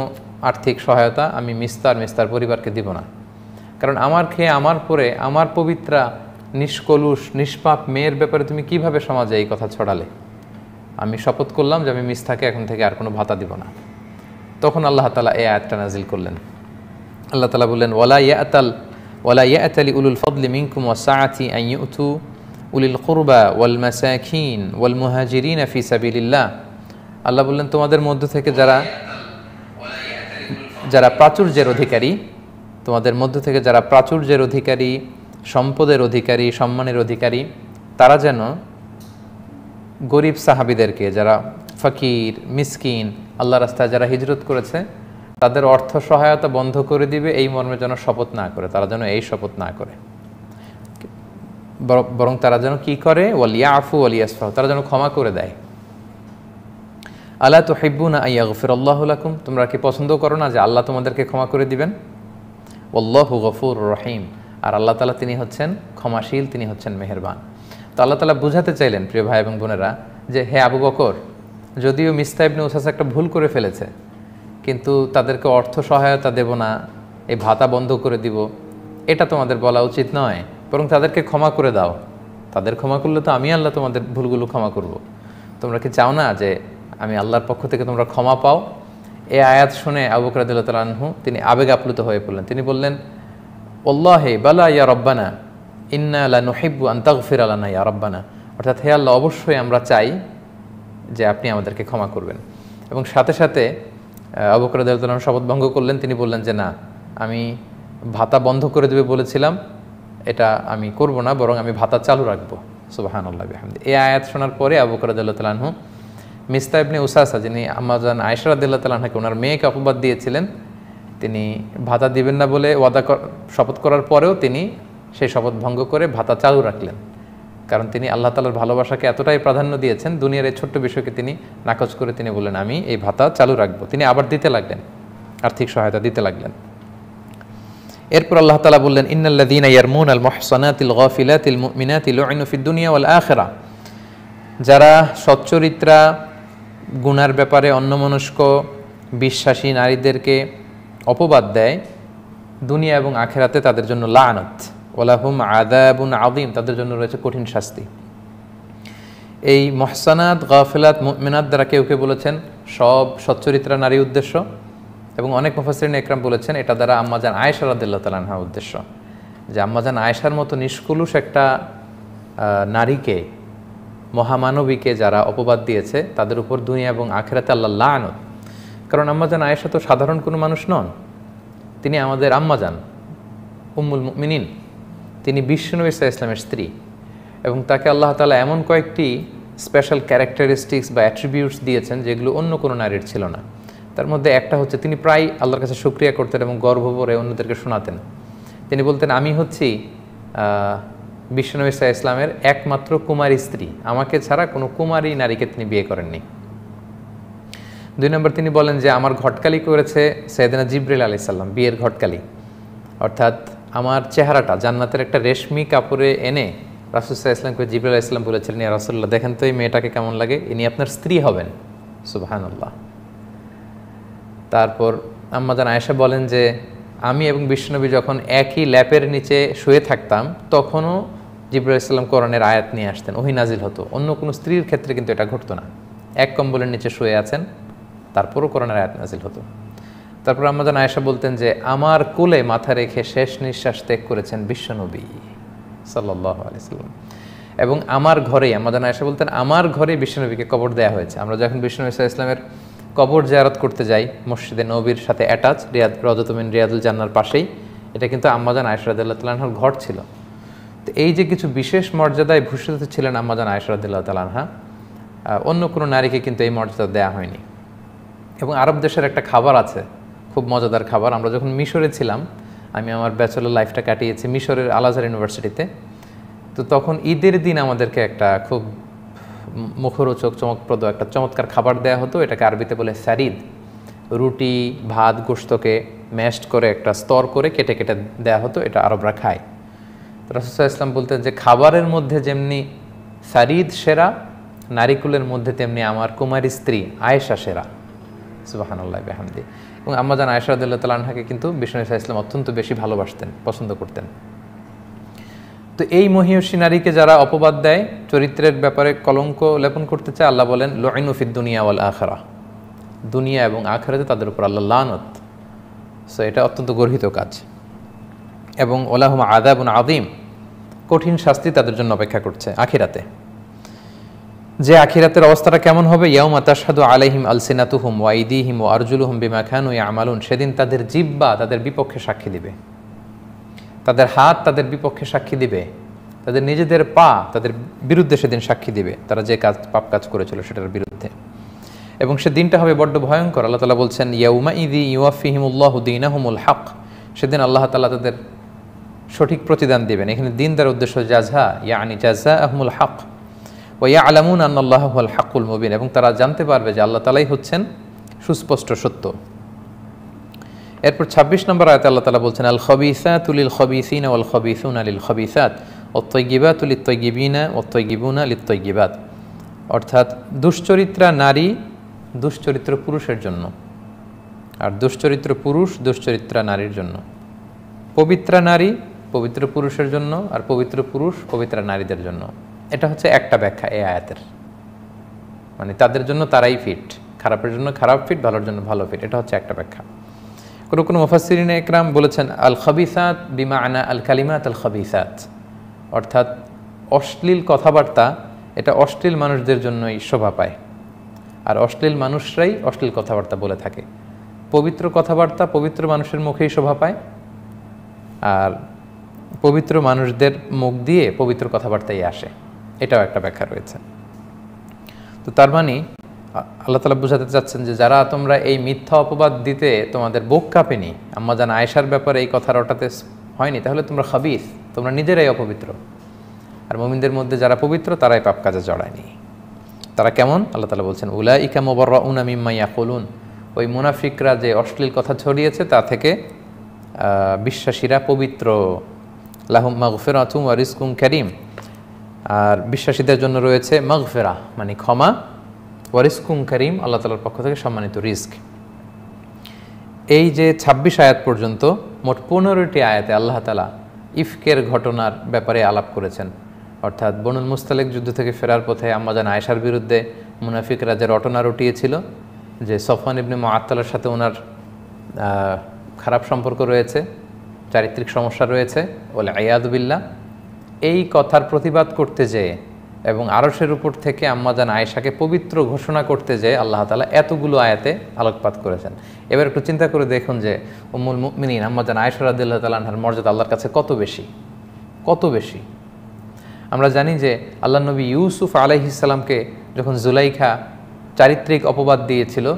আর্থিক সহায়তা আমি মিস্তার মিস্তার পরিবারকে দিব না। কারণ আমার খেয়ে আমার পরে আমার পবিত্রা, নিষ্কলুষ, নিষ্পাপ মেয়ের ব্যাপারে তুমি কীভাবে সমাজে এই কথা ছড়ালে? আমি শপথ করলাম যে আমি মিস্তাকে এখন থেকে আর কোনো ভাতা দিব না। তখন আল্লাহ তালা এ আয়াতটা নাজিল করলেন। আল্লাহ তালা বললেন ওলা ইয়াতাল ওলা ইয়াতালি উলুল ফদলি মিনকুম ওয়াসাআতি আন ইউতু উলিল কুরবা ওয়াল মাসাকিন ওয়াল মুহাজিরিন ফি সাবিলিল্লাহ। আল্লাহ বললেন, তোমাদের মধ্য থেকে যারা যারা প্রাচুর্যের অধিকারী, তোমাদের মধ্য থেকে যারা প্রাচুর্যের অধিকারী, সম্পদের অধিকারী, সম্মানের অধিকারী, তারা যেন গরিব সাহাবিদেরকে, যারা ফকির, মিসকিন আল্লাহ রাস্তায় যারা হিজরত করেছে তাদের অর্থ সহায়তা বন্ধ করে দিবে, এই মর্মে যেন শপথ না করে, তারা যেন এই শপথ না করে। বরং তারা যেন কি করে? ওয়ালিয়া আফু ওয়ালিয়াসফাহ তারা যেন ক্ষমা করে দেয়। আল্লাহ তো হিব্বুনা আইয়া গফির আল্লাহ লাকুম, তোমরা কি পছন্দ করো না যে আল্লাহ তোমাদেরকে ক্ষমা করে দিবেন? আল্লাহু গফুর রহিম, আর আল্লাহ তালা তিনি হচ্ছেন ক্ষমাশীল, তিনি হচ্ছেন মেহেরবান। তো আল্লাহ তালা বুঝাতে চাইলেন, প্রিয় ভাই এবং বোনেরা, যে হে আবু বকর, যদিও মিস্তাইবনে উসাস একটা ভুল করে ফেলেছে কিন্তু তাদেরকে অর্থ সহায়তা দেব না, এই ভাতা বন্ধ করে দিব। এটা তোমাদের বলা উচিত নয়, বরং তাদেরকে ক্ষমা করে দাও। তাদের ক্ষমা করলে তো আমি আল্লাহ তোমাদের ভুলগুলো ক্ষমা করব। তোমরা কি চাও না যে আমি আল্লাহর পক্ষ থেকে তোমরা ক্ষমা পাও? এই আয়াত শুনে আবু বকরাদুল্লাহু তিনি আবেগ আপ্লুত হয়ে পড়লেন। তিনি বললেন ওল্লাহে বালা ইয়া রব্বানা, ইন্না আলা নহিব্বু আন্তাগফির আলানা ইয়া রব্বানা। অর্থাৎ হে আল্লাহ, অবশ্যই আমরা চাই যে আপনি আমাদেরকে ক্ষমা করবেন। এবং সাথে সাথে আহ, আবু বকরাদুল্লাহ শপথ ভঙ্গ করলেন। তিনি বললেন যে না আমি ভাতা বন্ধ করে দেবে বলেছিলাম। এটা আমি করব না বরং আমি ভাতা চালু রাখব। সুবাহান আল্লাহ এই আয়াত শোনার পরে আবু বকরাদুল্লাহ তালাহু মিস্তা ইবনে উসাসা যিনি আমাজান আয়সরাদুল্লাহ তালাহাকে ওনার মেয়েকে অপবাদ দিয়েছিলেন তিনি ভাতা দিবেন না বলে ওয়াদা শপথ করার পরেও তিনি সেই শপথ ভঙ্গ করে ভাতা চালু রাখলেন। কারণ তিনি আল্লাহ তালার ভালোবাসাকে এতটাই প্রাধান্য দিয়েছেন, দুনিয়ার এই ছোট্ট বিষয়কে তিনি নাকচ করে তিনি বললেন, আমি এই ভাতা চালু রাখব। তিনি আবার দিতে লাগলেন, আর্থিক সহায়তা দিতে লাগলেন। এরপর আল্লাহ তালা বললেন ইন্নাল্লাদিন ইয়ারমুন আল মুমিনাতিল লুইনু ফিদ দুনিয়া ওয়াল আখিরা। যারা সচ্চরিত্রা গুনার ব্যাপারে অন্যমনস্ক, বিশ্বাসী নারীদেরকে অপবাদ দেয়, দুনিয়া এবং আখেরাতে তাদের জন্য লানত। ওলাহুম আদাবুন আদিম তাদের জন্য রয়েছে কঠিন শাস্তি। এই মহসানাত, গাফিলাত, মুমিনাত দ্বারা কেউ কেউ বলেছেন সব সচ্চরিত্রা নারী উদ্দেশ্য এবং অনেক মুফাসরিন একরাম বলেছেন এটা দ্বারা আম্মাজান আয়েশা রাদিল্লাহ তালানহা উদ্দেশ্য। যে আম্মাজান আয়েশার মতো নিষ্কুলুষ একটা নারীকে, মহামানবীকে যারা অপবাদ দিয়েছে, তাদের উপর দুনিয়া এবং আখেরাতে আল্লাহ লানত। কারণ আম্মাজান আয়েশা তো সাধারণ কোনো মানুষ নন, তিনি আমাদের আম্মাজান উম্মুল মিনিন তিনি বিশ্বনবী ইসা ইসলামের স্ত্রী এবং তাকে আল্লাহ তালা এমন কয়েকটি স্পেশাল ক্যারেক্টারিস্টিক্স বা অ্যাট্রিবিউটস দিয়েছেন যেগুলো অন্য কোনো নারীর ছিল না। তার মধ্যে একটা হচ্ছে তিনি প্রায় আল্লাহর কাছে সুক্রিয়া করতেন এবং গর্ব ভরে অন্যদেরকে শোনাতেন। তিনি বলতেন, আমি হচ্ছি বিশ্বনবী ইসা ইসলামের একমাত্র কুমারী স্ত্রী। আমাকে ছাড়া কোনো কুমারী নারীকে তিনি বিয়ে করেননি। দুই নম্বর তিনি বলেন যে, আমার ঘটকালি করেছে সৈয়দনা জিব্রিল আলি সাল্লাম বিয়ের ঘটকালি। অর্থাৎ আমার চেহারাটা, জান্নাতের একটা রেশমি কাপড়ে এনে রাসুসাহ ইসলামকে জিব্রাইল ইসলাম বলেছিলেন, ইয়া রাসুল্লাহ দেখেন তো এই মেয়েটাকে কেমন লাগে? ইনি আপনার স্ত্রী হবেন। সুবাহানুল্লাহ। তারপর আম্মাদান আয়েশা বলেন যে, আমি এবং বিষ্ণুনবী যখন একই ল্যাপের নিচে শুয়ে থাকতাম, তখনও জিব্রাইল ইসলাম কোরআনের আয়াত নিয়ে আসতেন। ওহি নাজিল হতো। অন্য কোনো স্ত্রীর ক্ষেত্রে কিন্তু এটা ঘটতো না। এক কম্বলের নিচে শুয়ে আছেন, তারপরও কোরআনের আয়াত নাজিল হতো। তারপর আমাদের আয়েশা বলতেন যে, আমার কোলে মাথা রেখে শেষ নিঃশ্বাস ত্যাগ করেছেন বিশ্বনবী আলিয়াল্লাম এবং আমার ঘরেই আমাদের আয়েশা বলতেন, আমার ঘরে বিশ্বনবীকে কবর দেওয়া হয়েছে। আমরা যখন ইসা ইসলামের কবর জায়ারত করতে যাই, মসজিদে নবীর সাথে অ্যাটাচ রিয়াদ, রজতমিন রিয়াদুল জান্নার পাশেই, এটা কিন্তু আম্মাজান আয়সরাদুল্লাহ তালাহার ঘর ছিল। তো এই যে কিছু বিশেষ মর্যাদায় ভূষিত ছিলেন আম্মাজান আয়সরাদুল্লাহ তালাহা অন্য কোনো নারীকে কিন্তু এই মর্যাদা দেওয়া হয়নি। এবং আরব দেশের একটা খাবার আছে খুব মজাদার খাবার। আমরা যখন মিশরে ছিলাম, আমি আমার ব্যাচেলর লাইফটা কাটিয়েছি মিশরের আলাজার ইউনিভার্সিটিতে। তো তখন ঈদের দিন আমাদেরকে একটা খুব মুখরোচক, চমকপ্রদ একটা চমৎকার খাবার দেওয়া হতো। এটাকে আরবিতে বলে স্যারিদ। রুটি, ভাত গোস্তকে ম্যাশড করে একটা স্তর করে কেটে কেটে দেওয়া হতো। এটা আরবরা খায়। রাসুসাহ ইসলাম বলতেন যে, খাবারের মধ্যে যেমনি সারিদ সেরা, নারিকুলের মধ্যে তেমনি আমার কুমারী স্ত্রী আয়েশা সেরা। সুবাহানুল্লাহ, বেহামদি। এবং আম্মাজান আয়সাদুল্লাহ তালাহাকে কিন্তু বিষ্ণু ইসা ইসলাম অত্যন্ত বেশি ভালোবাসতেন, পছন্দ করতেন। তো এই মহিয়সী নারীকে যারা অপবাদ দেয়, চরিত্রের ব্যাপারে কলঙ্ক লেপন করতে চায়, আল্লাহ বলেন লোইনুফিদ দুনিয়া ওয়াল আখরা। দুনিয়া এবং আখরাতে তাদের উপর আল্লাহ লানত। সো এটা অত্যন্ত গর্হিত কাজ। এবং ওলাহম আদাবুন আদিম কঠিন শাস্তি তাদের জন্য অপেক্ষা করছে আখিরাতে। যে আখিরাতের অবস্থাটা কেমন হবে? ইয়াউমা তাশহাদু আলাইহিম আলসিনাতুহুম ওয়াইদিহিম ও আরজুলুহুম বিমা খানু ইয়ামালুন। সেদিন তাদের জিব্বা তাদের বিপক্ষে সাক্ষী দিবে। তাদের হাত তাদের বিপক্ষে সাক্ষী দিবে। তাদের নিজেদের পা তাদের বিরুদ্ধে সেদিন সাক্ষী দিবে। তারা যে কাজ, পাপ কাজ করেছিল সেটার বিরুদ্ধে। এবং সে দিনটা হবে বড্ড ভয়ঙ্কর। আল্লাহ তালা বলছেন ইয়াউমা ইদি ইউয়াফিহিমুল্লাহ দিনাহুমুল হক। সেদিন আল্লাহ তালা তাদের সঠিক প্রতিদান দেবেন। এখানে দিন তার উদ্দেশ্য জাজা ইয়ানি জাজা আহমুল হক। ও ইয়া আলামুন আন্নাল্লাহ আল হাকুল মুবিন এবং তারা জানতে পারবে যে আল্লাহ তালাই হচ্ছেন সুস্পষ্ট সত্য। এরপর ছাব্বিশ নম্বর আয়তে আল্লাহ তালা বলছেন আল খবিসা তুলিল খবিসিন আল খবিসুন আলিল খবিসাত অত্যগিবা তুলিত তৈগিবিনা অত্যগিবুনা লিত তৈগিবাত অর্থাৎ দুশ্চরিত্রা নারী, দুশ্চরিত্র পুরুষের জন্য। আর দুশ্চরিত্র পুরুষ, দুশ্চরিত্রা নারীর জন্য। পবিত্রা নারী, পবিত্র পুরুষের জন্য, আর পবিত্র পুরুষ, পবিত্রা নারীদের জন্য। এটা হচ্ছে একটা ব্যাখ্যা এ আয়াতের। মানে তাদের জন্য তারাই ফিট খারাপের জন্য খারাপ ফিট ভালোর জন্য ভালো ফিট এটা হচ্ছে একটা ব্যাখ্যা। কোনো কোনো মুফাসিরিন একরাম বলেছেন আল খবিসাত বিমা আনা আল কালিমাত আল খবিসাত অর্থাৎ অশ্লীল কথাবার্তা, এটা অশ্লীল মানুষদের জন্যই শোভা পায়। আর অশ্লীল মানুষরাই অশ্লীল কথাবার্তা বলে থাকে। পবিত্র কথাবার্তা পবিত্র মানুষের মুখেই শোভা পায়, আর পবিত্র মানুষদের মুখ দিয়ে পবিত্র কথাবার্তাই আসে। এটাও একটা ব্যাখ্যা রয়েছে। তো তার মানে আল্লাহ তালা বুঝাতে চাচ্ছেন যে যারা তোমরা এই মিথ্যা অপবাদ দিতে তোমাদের বুক কাঁপেনি, আম্মা জান আয়েশার ব্যাপারে এই কথার ওটাতে হয়নি, তাহলে তোমরা খাবিস, তোমরা নিজেরাই অপবিত্র। আর মোমিনদের মধ্যে যারা পবিত্র, তারাই পাপ কাজে জড়ায়নি। তারা কেমন? আল্লাহ তালা বলছেন উলা ইকা মোবর্রা উনা মিম্মাইয়া কলুন ওই মুনাফিকরা যে অশ্লীল কথা ছড়িয়েছে, তা থেকে বিশ্বাসীরা পবিত্র। লাহুম মাগফের আতুম আর ক্যারিম আর বিশ্বাসীদের জন্য রয়েছে মগফেরা মানে ক্ষমা ওয়ারিসকুম করিম, আল্লাহ তালার পক্ষ থেকে সম্মানিত রিস্ক এই যে ২৬ আয়াত পর্যন্ত মোট পনেরোটি আয়াতে আল্লাহ তালা ইফকের ঘটনার ব্যাপারে আলাপ করেছেন। অর্থাৎ বনুল মুস্তালেক যুদ্ধ থেকে ফেরার পথে আম্মাজান আয়েশার বিরুদ্ধে মুনাফিকরা যে রটনা রটিয়েছিল, যে সফান ইবনে মাআত্তালার সাথে ওনার খারাপ সম্পর্ক রয়েছে, চারিত্রিক সমস্যা রয়েছে বলে আয়াদুবিল্লা এই কথার প্রতিবাদ করতে যেয়ে এবং আরসের উপর থেকে আম্মাজান আয়েশাকে পবিত্র ঘোষণা করতে যেয়ে আল্লাহ তালা এতগুলো আয়াতে আলোকপাত করেছেন। এবার একটু চিন্তা করে দেখুন যে উমুল মিনীন আম্মাজান আয়েশা রাদিল্লাহ তালাহার মর্যাদা আল্লাহর কাছে কত বেশি? কত বেশি? আমরা জানি যে আল্লাহ নবী ইউসুফ আলাইহিসাল্লামকে যখন জুলাইখা চারিত্রিক অপবাদ দিয়েছিল,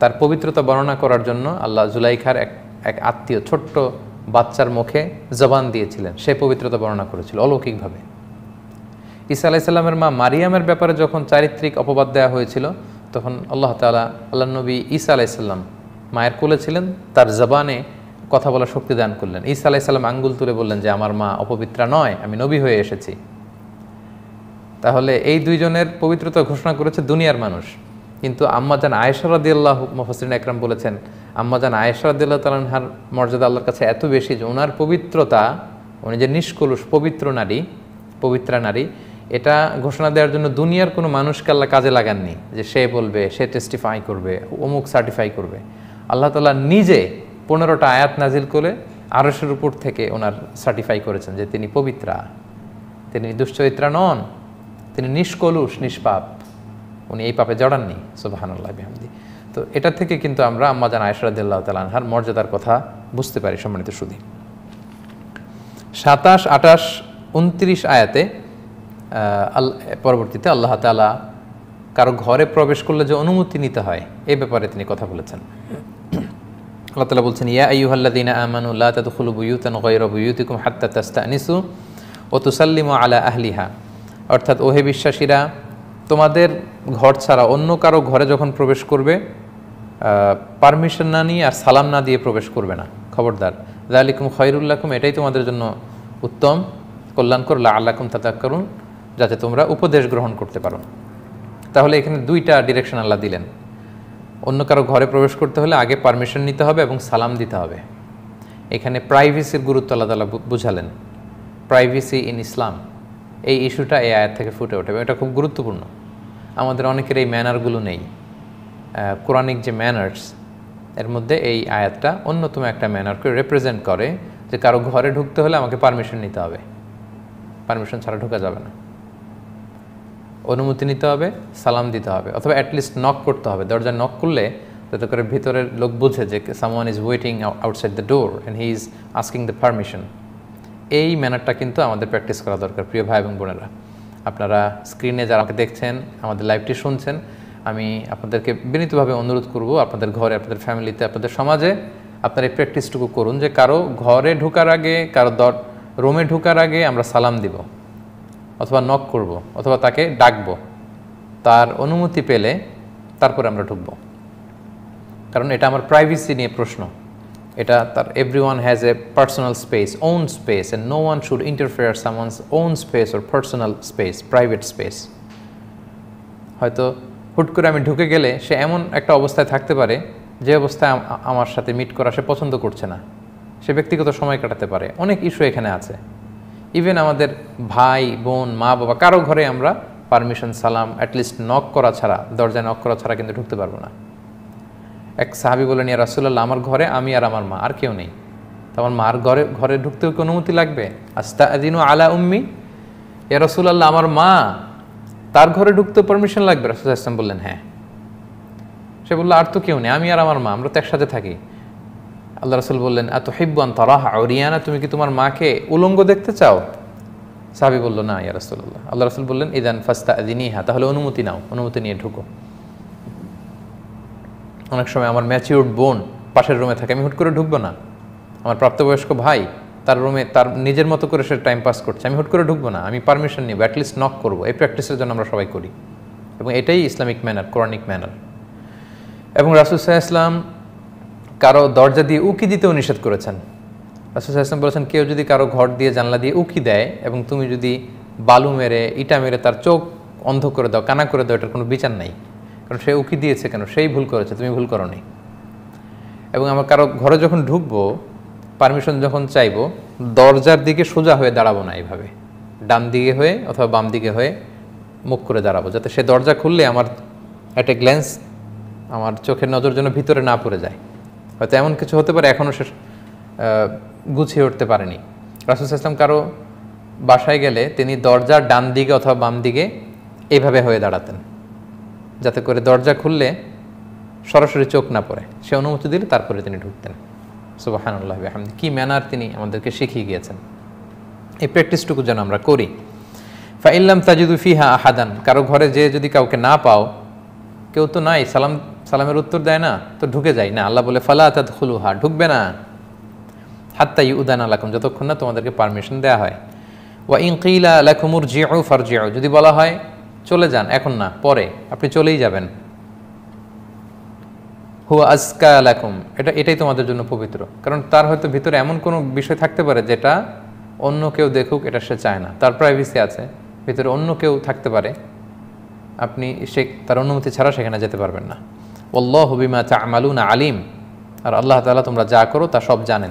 তার পবিত্রতা বর্ণনা করার জন্য আল্লাহ জুলাইখার এক এক আত্মীয়, ছোট্ট বাচ্চার মুখে জবান দিয়েছিলেন। সে পবিত্রতা বর্ণনা করেছিল অলৌকিকভাবে। ঈসা আলাইসাল্লামের মা মারিয়ামের ব্যাপারে যখন চারিত্রিক অপবাদ দেওয়া হয়েছিল, তখন আল্লাহ তালা আল্লাহ নবী ঈসা আলাইসাল্লাম মায়ের কোলে ছিলেন, তার জবানে কথা বলার শক্তি দান করলেন। ঈসা আলাইসাল্লাম আঙ্গুল তুলে বললেন যে, আমার মা অপবিত্রা নয়, আমি নবী হয়ে এসেছি। তাহলে এই দুইজনের পবিত্রতা ঘোষণা করেছে দুনিয়ার মানুষ। কিন্তু আম্মাজান আয়েশারাদি আল্লাহ মফসিন একরাম বলেছেন আম্মাজান আয়েশারাদিল্লাহ তালানহার মর্যাদা আল্লাহর কাছে এত বেশি যে ওনার পবিত্রতা, উনি যে নিষ্কলুষ, পবিত্র নারী, পবিত্রা নারী, এটা ঘোষণা দেওয়ার জন্য দুনিয়ার কোনো মানুষকে আল্লাহ কাজে লাগাননি যে সে বলবে, সে টেস্টিফাই করবে, অমুক সার্টিফাই করবে। আল্লাহ তালা নিজে পনেরোটা আয়াত নাজিল করে আরসের উপর থেকে ওনার সার্টিফাই করেছেন যে তিনি পবিত্রা, তিনি দুশ্চরিত্রা নন, তিনি নিষ্কলুষ, নিষ্পাপ। উনি এই পাপে জড়াননি সুবাহানুল্লাহ বিহামদি। তো এটা থেকে কিন্তু আমরা আম্মাজান আয়সরাদ্দাহ তালানহার মর্যাদার কথা বুঝতে পারি সম্মানিত সুদী সাতাশ আটাশ উনত্রিশ আয়াতে পরবর্তীতে আল্লাহ তালা কারও ঘরে প্রবেশ করলে যে অনুমতি নিতে হয় এই ব্যাপারে তিনি কথা বলেছেন। আল্লাহ তালা বলছেন, ইয়া আইয়ুহাল্লাদিনা আমানুল্লাহ তাদখুলু বুয়ুতান গয়রা বুয়ুতিকুম হাত্তা তাস্তানিসু ও তুসাল্লিমু আলা আহলিহা। অর্থাৎ, ওহে বিশ্বাসীরা তোমাদের ঘর ছাড়া অন্য কারও ঘরে যখন প্রবেশ করবে পারমিশন না নিয়ে আর সালাম না দিয়ে প্রবেশ করবে না। খবরদার। জালিকুম খয়রুল্লাকুম এটাই তোমাদের জন্য উত্তম। কল্যাণকর। আল্লাকুম করুন যাতে তোমরা উপদেশ গ্রহণ করতে পারো। তাহলে এখানে দুইটা ডিরেকশন আল্লাহ দিলেন। অন্য কারও ঘরে প্রবেশ করতে হলে আগে পারমিশন নিতে হবে এবং সালাম দিতে হবে। এখানে প্রাইভেসির গুরুত্ব আল্লাহ তালা বুঝালেন। প্রাইভেসি ইন ইসলাম এই ইস্যুটা এই আয়াত থেকে ফুটে ওঠে। এটা খুব গুরুত্বপূর্ণ। আমাদের অনেকের এই ম্যানারগুলো নেই। কোরআনিক যে ম্যানার্স এর মধ্যে এই আয়াতটা অন্যতম একটা ম্যানারকে রিপ্রেজেন্ট করে যে কারও ঘরে ঢুকতে হলে আমাকে পারমিশন নিতে হবে। পারমিশন ছাড়া ঢোকা যাবে না। অনুমতি নিতে হবে, সালাম দিতে হবে, অথবা অ্যাটলিস্ট নক করতে হবে। দরজা নক করলে যাতে করে ভিতরের লোক বুঝে যে someone is waiting outside the door and he is asking the permission এই ম্যানারটা কিন্তু আমাদের প্র্যাকটিস করা দরকার, প্রিয় ভাই এবং বোনেরা। আপনারা স্ক্রিনে যারা আমাকে দেখছেন, আমাদের লাইভটি শুনছেন, আমি আপনাদেরকে বিনীতভাবে অনুরোধ করব, আপনাদের ঘরে, আপনাদের ফ্যামিলিতে আপনাদের সমাজে আপনারা এই প্র্যাকটিসটুকু করুন যে কারও ঘরে ঢোকার আগে, কারও দর রুমে ঢোকার আগে আমরা সালাম দিব, অথবা নক করব, অথবা তাকে ডাকব। তার অনুমতি পেলে তারপরে আমরা ঢুকব। কারণ এটা আমার প্রাইভেসি নিয়ে প্রশ্ন। এটা তার everyone has a personal space own space and no one should interfere someone's own space or personal space private space হয়তো হুট করে আমি ঢুকে গেলে সে এমন একটা অবস্থায় থাকতে পারে, যে অবস্থায় আমার সাথে মিট করা সে পছন্দ করছে না। সে ব্যক্তিগত সময় কাটাতে পারে। অনেক ইস্যু এখানে আছে। ইভেন আমাদের ভাই, বোন, মা, বাবা, কারও ঘরে আমরা পারমিশন সালাম অ্যাটলিস্ট নক করা ছাড়া, দরজায় নক করা ছাড়া কিন্তু ঢুকতে পারব না। এক সাহাবি বলেন ইয়া রাসুল্লাহ আমার ঘরে আমি আর আমার মা, আর কেউ নেই। তো আমার মার ঘরে ঘরে ঢুকতেও কি অনুমতি লাগবে? আস্তা আদিনু আলা উম্মি? ইয়া রাসুল্লাহ আমার মা, তার ঘরে ঢুকতে পারমিশন লাগবে? রাসুল ইসলাম বললেন হ্যাঁ। সে বলল, আর তো কেউ নেই, আমি আর আমার মা, আমরা তো একসাথে থাকি। আল্লাহ রসুল বললেন এত হিব্বান তারাহ আউরিয়ানা তুমি কি তোমার মাকে উলঙ্গ দেখতে চাও? সাহাবি বলল, না ইয়া রসুল্লাহ আল্লাহ রসুল বললেন, ইদান ফাস্তা হা তাহলে অনুমতি নাও, অনুমতি নিয়ে ঢুকো। অনেক সময় আমার ম্যাচিউর্ড বোন পাশের রুমে থাকে, আমি হুট করে ঢুকবো না। আমার প্রাপ্তবয়স্ক ভাই, তার রুমে তার নিজের মতো করে সে টাইম পাস করছে, আমি হুট করে ঢুকবো না, আমি পারমিশন নিব অ্যাটলিস্ট নক করব, এই প্র্যাকটিসের জন্য আমরা সবাই করি। এবং এটাই ইসলামিক ম্যানার কোরআনিক ম্যানার এবং রাসুসাহ ইসলাম কারও দরজা দিয়ে উকি দিতেও নিষেধ করেছেন। রাসুসাহ ইসলাম বলেছেন, কেউ যদি কারও ঘর দিয়ে জানলা দিয়ে উকি দেয় এবং তুমি যদি বালু মেরে, ইটা মেরে তার চোখ অন্ধ করে দাও, কানা করে দাও, এটার কোনো বিচার নাই। কারণ সে উকি দিয়েছে কেন? সেই ভুল করেছে, তুমি ভুল করো নি এবং আমার কারও ঘরে যখন ঢুকবো পারমিশন যখন চাইব, দরজার দিকে সোজা হয়ে দাঁড়াবো না এইভাবে। ডান দিকে হয়ে অথবা বাম দিকে হয়ে মুখ করে দাঁড়াবো, যাতে সে দরজা খুললে আমার একটা গ্ল্যান্স আমার চোখের নজর যেন ভিতরে না পড়ে যায়। হয়তো এমন কিছু হতে পারে এখনও সে গুছিয়ে উঠতে পারেনি। রাসুল ইসলাম কারও বাসায় গেলে তিনি দরজার ডান দিকে অথবা বাম দিকে এইভাবে হয়ে দাঁড়াতেন। যাতে করে দরজা খুললে সরাসরি চোখ না পড়ে। সে অনুমতি দিলে তারপরে তিনি ঢুকতেন। সুবাহানুল্লাহ আহমদ কী ম্যানার তিনি আমাদেরকে শিখিয়ে গিয়েছেন। এই প্র্যাকটিসটুকু যেন আমরা করি। ফাইল্লাম তাজিদু ফিহা আহাদান। কারও ঘরে যে যদি কাউকে না পাও, কেউ তো নাই, সালাম, সালামের উত্তর দেয় না, তো ঢুকে যায়। না, আল্লাহ বলে, ফালা আতাদ হা ঢুকবে না। হাত্তাই উদান আলাকুম যতক্ষণ না তোমাদেরকে পারমিশন দেওয়া হয়। ওয়া ইনকিলা আলাকুমুর জিউ ফার জিউ যদি বলা হয় চলে যান, এখন না, পরে, আপনি চলেই যাবেন। হুয়া আজকা আলাকুম এটা, এটাই তোমাদের জন্য পবিত্র। কারণ তার হয়তো ভিতরে এমন কোনো বিষয় থাকতে পারে যেটা অন্য কেউ দেখুক, এটা সে চায় না। তার প্রাইভেসি আছে, ভিতরে অন্য কেউ থাকতে পারে। আপনি সে, তার অনুমতি ছাড়া সেখানে যেতে পারবেন না। অল্লাহ হবিমা চা আমালুন আলিম, আর আল্লাহ তালা তোমরা যা করো তা সব জানেন।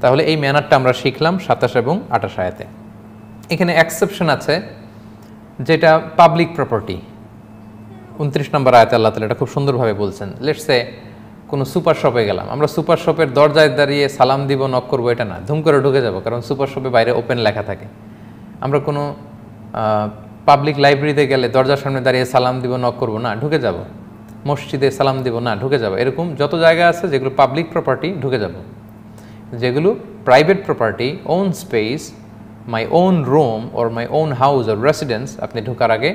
তাহলে এই ম্যানারটা আমরা শিখলাম সাতাশ এবং আঠাশ আয়াতে। এখানে অ্যাকসেপশন আছে যেটা পাবলিক প্রপার্টি উনত্রিশ নম্বর আয়তে আল্লাহ তালা এটা খুব সুন্দরভাবে বলছেন। লেটসে কোনো সুপার শপে গেলাম। আমরা সুপার শপের দরজায় দাঁড়িয়ে সালাম দিব নক করব, এটা না। ধুম করে ঢুকে যাব, কারণ সুপার শপে বাইরে ওপেন লেখা থাকে। আমরা কোনো পাবলিক লাইব্রেরিতে গেলে দরজার সামনে দাঁড়িয়ে সালাম দিব নক করব, না, ঢুকে যাব। মসজিদে সালাম দিব, না, ঢুকে যাব। এরকম যত জায়গা আছে যেগুলো পাবলিক প্রপার্টি ঢুকে যাব। যেগুলো private property own space my own room or my own house or residence আপনি ঢোকার আগে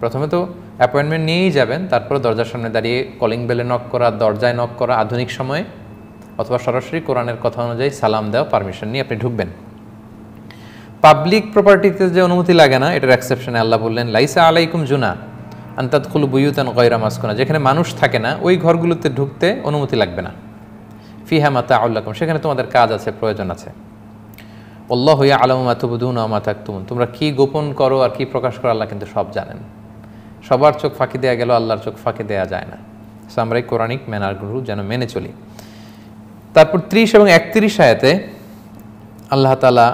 প্রথমে তো অ্যাপয়েন্টমেন্ট নিয়েই যাবেন, তারপরে দরজার সামনে দাঁড়িয়ে কলিং বেলে নক করা, দরজায় নক করা, আধুনিক সময়ে অথবা সরাসরি কোরআনের কথা অনুযায়ী সালাম দেওয়া পারমিশন নিয়ে আপনি ঢুকবেন। পাবলিক প্রপার্টিতে যে অনুমতি লাগে না, এটার অ্যাকসেপশনে আল্লাহ বললেন, লাইসা আলাইকুম জুনা আন্তাদুল বুয়ুতান গয়রা মাসকুনা। যেখানে মানুষ থাকে না, ওই ঘরগুলোতে ঢুকতে অনুমতি লাগবে না। ফিহা মাতা আল্লাহম সেখানে তোমাদের কাজ আছে, প্রয়োজন আছে। অল্লাহ হইয়া আলম মাতুবুদুন মাতাকুম তোমরা কি গোপন করো আর কি প্রকাশ করো আল্লাহ কিন্তু সব জানেন। সবার চোখ ফাঁকি দেওয়া গেল আল্লাহর চোখ ফাঁকি দেওয়া যায় না। সো আমরা এই কোরআনিক ম্যানারগুলো যেন মেনে চলি। তারপর ত্রিশ এবং একত্রিশ আয়াতে আল্লাহ তালা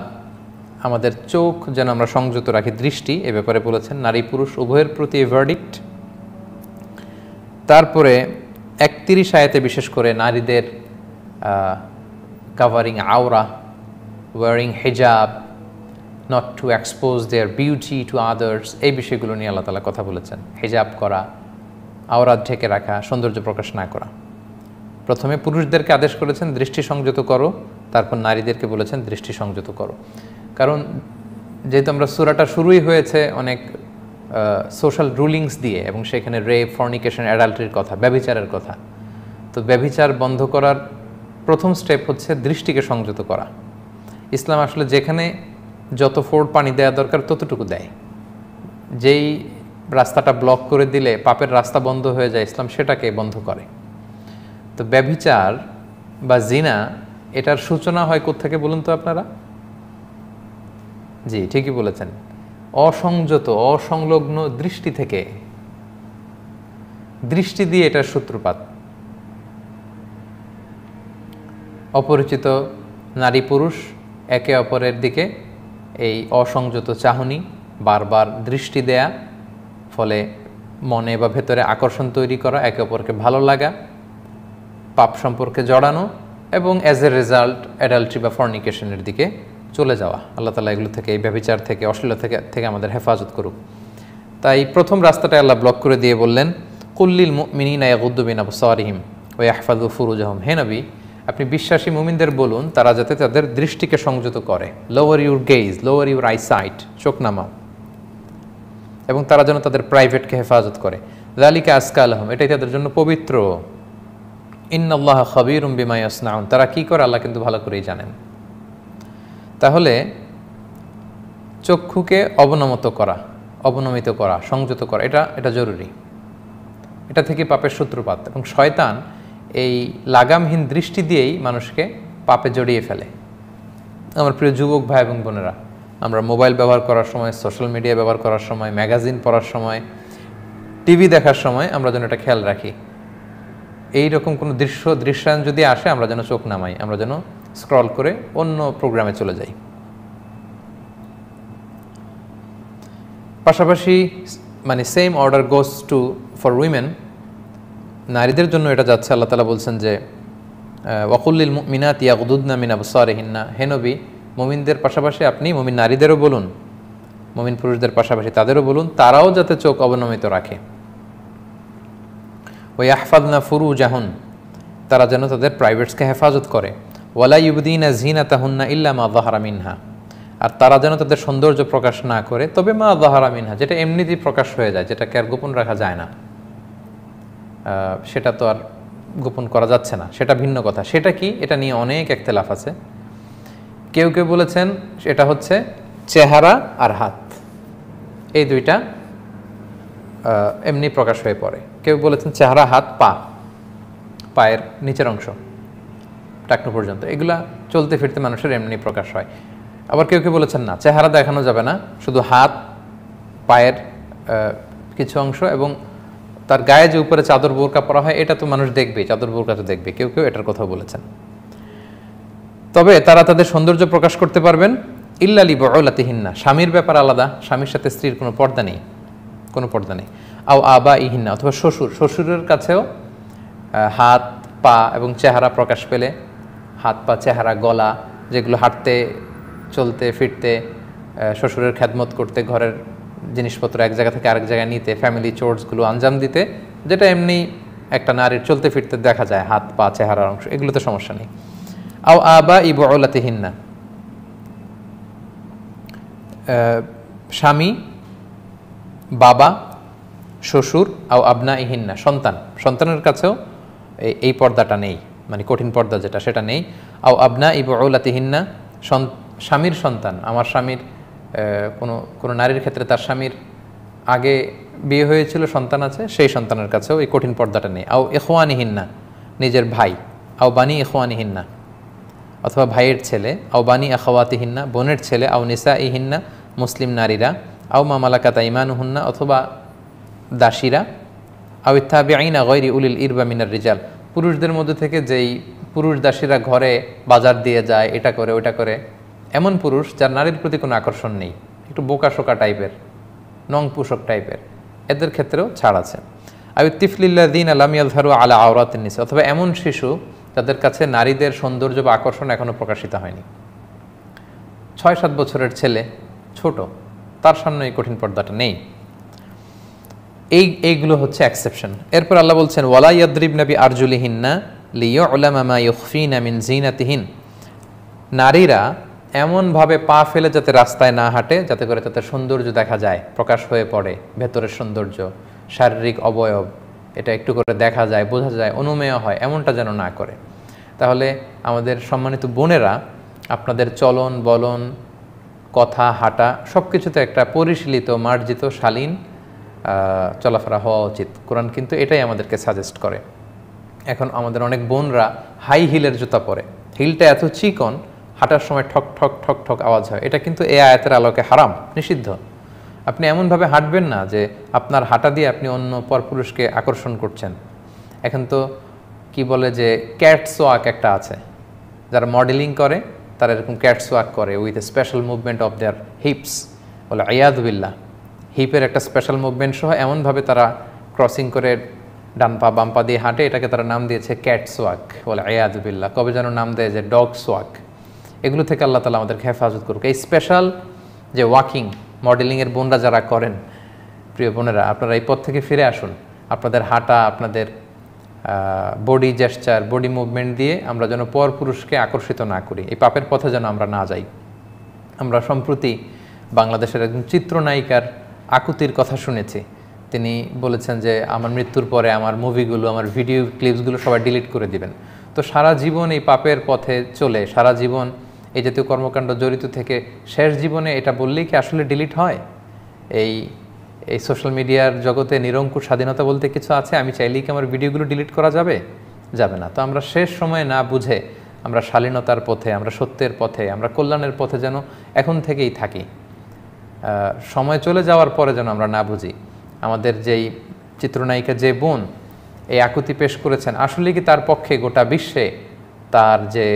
আমাদের চোখ যেন আমরা সংযত রাখি দৃষ্টি, এ ব্যাপারে বলেছেন, নারী পুরুষ উভয়ের প্রতি ভার্ডিক্ট তারপরে একত্রিশ আয়াতে বিশেষ করে নারীদের কাভারিং আওরা ওয়ারিং হেজাব not to expose their beauty to others এই বিষয়গুলো নিয়ে আল্লাহ তালা কথা বলেছেন। হেজাব করা, আওরাত ঢেকে রাখা, সৌন্দর্য প্রকাশ না করা। প্রথমে পুরুষদেরকে আদেশ করেছেন, দৃষ্টি সংযত করো। তারপর নারীদেরকে বলেছেন, দৃষ্টি সংযত করো। কারণ যেহেতু আমরা সুরাটা শুরুই হয়েছে অনেক সোশ্যাল রুলিংস দিয়ে, এবং সেখানে রেপ ফর্নিকেশন অ্যাডাল্টরির কথা ব্যবিচারের কথা। তো ব্যবিচার বন্ধ করার প্রথম স্টেপ হচ্ছে দৃষ্টিকে সংযত করা। ইসলাম আসলে যেখানে যত ফোর্ড পানি দেওয়া দরকার ততটুকু দেয়। যেই রাস্তাটা ব্লক করে দিলে পাপের রাস্তা বন্ধ হয়ে যায়, ইসলাম সেটাকে বন্ধ করে। তো ব্যভিচার বা জিনা, এটার সূচনা হয় থেকে বলুন তো আপনারা? জি, ঠিকই বলেছেন। অসংযত, অসংলগ্ন দৃষ্টি থেকে। দৃষ্টি দিয়ে এটার সূত্রপাত। অপরিচিত নারী পুরুষ একে অপরের দিকে এই অসংযত চাহনি বারবার দৃষ্টি দেয়া, ফলে মনে বা ভেতরে আকর্ষণ তৈরি করা, একে অপরকে ভালো লাগা, পাপ সম্পর্কে জড়ানো এবং অ্যাজ এ রেজাল্ট অ্যাডাল্ট্রি বা ফর্নিকেশনের দিকে চলে যাওয়া। আল্লাহ তালা এগুলো থেকে, এই ব্যবচার থেকে অশ্লীল থেকে থেকে আমাদের হেফাজত করুক। তাই প্রথম রাস্তাটা আল্লাহ ব্লক করে দিয়ে বললেন কুল্লিল মিনিনা ইয়াগুদ্দুবিন আবু সারিহিম ও ইয়াহফাদু ফুরুজাহম। হে নবী আপনি বিশ্বাসী মুমিনদের বলুন, তারা যাতে তাদের দৃষ্টিকে সংযত করে। Lower your gaze lower your eyesight চোখ নামা এবং তারা যেন তাদের প্রাইভেটকে হেফাজত করে। লালিকা আজকা আলহম এটাই তাদের জন্য পবিত্র। ইন্নআল্লাহ খবির বিমাই তারা কি করে আল্লাহ কিন্তু ভালো করেই জানেন। তাহলে চক্ষুকে অবনমত করা, অবনমিত করা, সংযত করা, এটা এটা জরুরি। এটা থেকে পাপের সূত্রপাত। এবং শয়তান এই লাগামহীন দৃষ্টি দিয়েই মানুষকে পাপে জড়িয়ে ফেলে। আমার প্রিয় যুবক ভাই এবং বোনেরা, আমরা মোবাইল ব্যবহার করার সময়, সোশ্যাল মিডিয়া ব্যবহার করার সময়, ম্যাগাজিন পড়ার সময়, টিভি দেখার সময় আমরা যেন এটা খেয়াল রাখি। এই রকম কোনো দৃশ্য, দৃশ্যায়ন যদি আসে, আমরা যেন চোখ নামাই, আমরা যেন স্ক্রল করে অন্য প্রোগ্রামে চলে যাই। পাশাপাশি মানে same order goes to for women নারীদের জন্য এটা যাচ্ছে, আল্লাহ তালা বলছেন যে ওয়াকুল্লিল মিনাত ইয়াকুদুদ্না মিনা বসারেহিন্না হেনবি মমিনদের পাশাপাশি আপনি মমিন নারীদেরও বলুন, মমিন পুরুষদের পাশাপাশি তাদেরও বলুন, তারাও যাতে চোখ অবনমিত রাখে। ওই আহফাদনা ফুরু জাহুন তারা যেন তাদের প্রাইভেটসকে হেফাজত করে। ওয়ালা ইউবদিনা জিনা তাহুন্না ইল্লা মা দাহারা মিনহা। আর তারা যেন তাদের সৌন্দর্য প্রকাশ না করে, তবে মা দাহারা মিনহা, যেটা এমনিতেই প্রকাশ হয়ে যায় যেটা আর গোপন রাখা যায় না। সেটা তো আর গোপন করা যাচ্ছে না। সেটা ভিন্ন কথা। সেটা কি? এটা নিয়ে অনেক একতেলাফ আছে। কেউ কেউ বলেছেন সেটা হচ্ছে চেহারা আর হাত। এই দুইটা এমনি প্রকাশ হয়ে পড়ে। কেউ বলেছেন চেহারা, হাত, পা। পায়ের নিচের অংশ। টাকনো পর্যন্ত। এগুলা চলতে ফিরতে মানুষের এমনি প্রকাশ হয়। আবার কেউ কেউ বলেছেন না, চেহারা দেখানো যাবে না। শুধু হাত, পায়ের কিছু অংশ এবং তার গায়ে যে উপরে চাদর বোরকা পরা হয়, এটা তো মানুষ দেখবে, চাদর বোরকা তো দেখবে, কেউ কেউ এটার কথা বলেছেন। তবে তারা তাদের সৌন্দর্য প্রকাশ করতে পারবেন ইল্লালি বলাতিহিন্না স্বামীর ব্যাপার আলাদা, স্বামীর সাথে স্ত্রীর কোনো পর্দা নেই, কোনো পর্দা নেই। আও আবা ইহিন্না অথবা শ্বশুর, শ্বশুরের কাছেও হাত, পা এবং চেহারা প্রকাশ পেলে, হাত, পা, চেহারা, গলা, যেগুলো হাঁটতে, চলতে, ফিরতে শ্বশুরের খ্যাদমত করতে, ঘরের জিনিসপত্র এক জায়গা থেকে আরেক জায়গায় নিতে ফ্যামিলি চোর্সগুলো আঞ্জাম দিতে, যেটা এমনি একটা নারীর চলতে ফিরতে দেখা যায়, হাত, পা, চেহারার অংশ, এগুলোতে সমস্যা নেই। আও আবা ই বলাতিহিন্না স্বামী, বাবা, শ্বশুর, আও আবনা ইহিন্না সন্তান। সন্তানের কাছেও এই পর্দাটা নেই মানে কঠিন পর্দা যেটা, সেটা নেই। আও আবনা ইব ইবলাতিহিন্না স্বামীর সন্তান, আমার স্বামীর কোনো কোনো নারীর ক্ষেত্রে তার স্বামীর আগে বিয়ে হয়েছিল, সন্তান আছে, সেই সন্তানের কাছেও এই কঠিন পর্দাটা নেই। আও এখোয়ানিহিন্না নিজের ভাই। আও বানি এখোয়ানিহিন্না অথবা ভাইয়ের ছেলে। আও বানি আখাওয়াতিহিন্না, বোনের ছেলে। আও নিসা ইহিন্না মুসলিম নারীরা। আও মামালাকাতা ইমানুহুন্না অথবা দাসীরা। আও ইত্তাবি আইনা গৈরি উলিল ইরবা মিনার রিজাল। পুরুষদের মধ্যে থেকে যেই পুরুষ দাসীরা ঘরে বাজার দিয়ে যায়, এটা করে, ওটা করে এমন পুরুষ যার নারীর প্রতি কোনো আকর্ষণ নেই, একটু বোকাশোকা টাইপের, নং পুষক টাইপের, এদের ক্ষেত্রেও ছাড় আছে। আয়ু তিফলিল্লা দিন আলামিয়াল ধারু আলা আওরাত নিসে, অথবা এমন শিশু যাদের কাছে নারীদের সৌন্দর্য বা আকর্ষণ এখনও প্রকাশিত হয়নি। ছয় সাত বছরের ছেলে, ছোট, তার সামনে এই কঠিন পর্দাটা নেই। এই, এইগুলো হচ্ছে অ্যাকসেপশন এরপর আল্লাহ বলছেন, ওয়ালা ইয়াদ্রিব নবী আরজুলিহিন্না লিও ওলামামা ইউফিন আমিন জিনাতিহিন নারীরা এমনভাবে পা ফেলে যাতে রাস্তায় না হাঁটে, যাতে করে তাতে সৌন্দর্য দেখা যায়, প্রকাশ হয়ে পড়ে, ভেতরের সৌন্দর্য, শারীরিক অবয়ব, এটা একটু করে দেখা যায়, বোঝা যায়, অনুমেয় হয়, এমনটা যেন না করে। তাহলে আমাদের সম্মানিত বোনেরা, আপনাদের চলন, বলন, কথা, হাঁটা সব কিছুতে একটা পরিশীলিত, মার্জিত, শালীন চলাফেরা হওয়া উচিত। কোরআন কিন্তু এটাই আমাদেরকে সাজেস্ট করে। এখন আমাদের অনেক বোনরা হাই হিলের জুতা পরে। হিলটা এত চিকন হাঁটার সময় ঠক ঠক ঠক ঠক আওয়াজ হয়। এটা কিন্তু এ আয়াতের আলোকে হারাম, নিষিদ্ধ। আপনি এমনভাবে হাঁটবেন না যে আপনার হাঁটা দিয়ে আপনি অন্য পরপুরুষকে আকর্ষণ করছেন। এখন তো কি বলে যে ক্যাটস ওয়াক একটা আছে। যারা মডেলিং করে, তারা এরকম ক্যাটস ওয়াক করে with a special movement of their hips বলে আয়াদুবিল্লা হিপের একটা স্পেশাল মুভমেন্ট সহ এমনভাবে তারা ক্রসিং করে ডান পা দিয়ে হাঁটে। এটাকে তারা নাম দিয়েছে ক্যাটস ওয়াক বলে আয়াদুবিল্লা কবে যেন নাম দেয় যে ডগ সোয়াক এগুলো থেকে আল্লাহ তালা আমাদেরকে হেফাজত করুক। এই স্পেশাল যে ওয়াকিং মডেলিংয়ের বোনরা যারা করেন, প্রিয় বোনেরা, আপনারা এই পথ থেকে ফিরে আসুন। আপনাদের হাঁটা, আপনাদের বডি জেস্টার বডি মুভমেন্ট দিয়ে আমরা যেন পর পুরুষকে আকর্ষিত না করি। এই পাপের পথে যেন আমরা না যাই। আমরা সম্প্রতি বাংলাদেশের একজন চিত্রনায়িকার আকুতির কথা শুনেছি। তিনি বলেছেন যে, আমার মৃত্যুর পরে আমার মুভিগুলো আমার ভিডিও ক্লিপসগুলো সবাই ডিলিট করে দিবেন। তো সারা জীবন এই পাপের পথে চলে, সারা জীবন এই জাতীয় কর্মকাণ্ড জড়িত থেকে শেষ জীবনে এটা বললেই কি আসলে ডিলিট হয়? এই এই সোশ্যাল মিডিয়ার জগতে নিরঙ্কুশ স্বাধীনতা বলতে কিছু আছে? আমি চাইলেই কি আমার ভিডিওগুলো ডিলিট করা যাবে? যাবে না। তো আমরা শেষ সময়ে না বুঝে আমরা শালীনতার পথে, আমরা সত্যের পথে, আমরা কল্যাণের পথে যেন এখন থেকেই থাকি। সময় চলে যাওয়ার পরে যেন আমরা না বুঝি। আমাদের যেই চিত্রনায়িকা যে বোন, এই আকুতি পেশ করেছেন আসলে কি তার পক্ষে গোটা বিশ্বে তার যে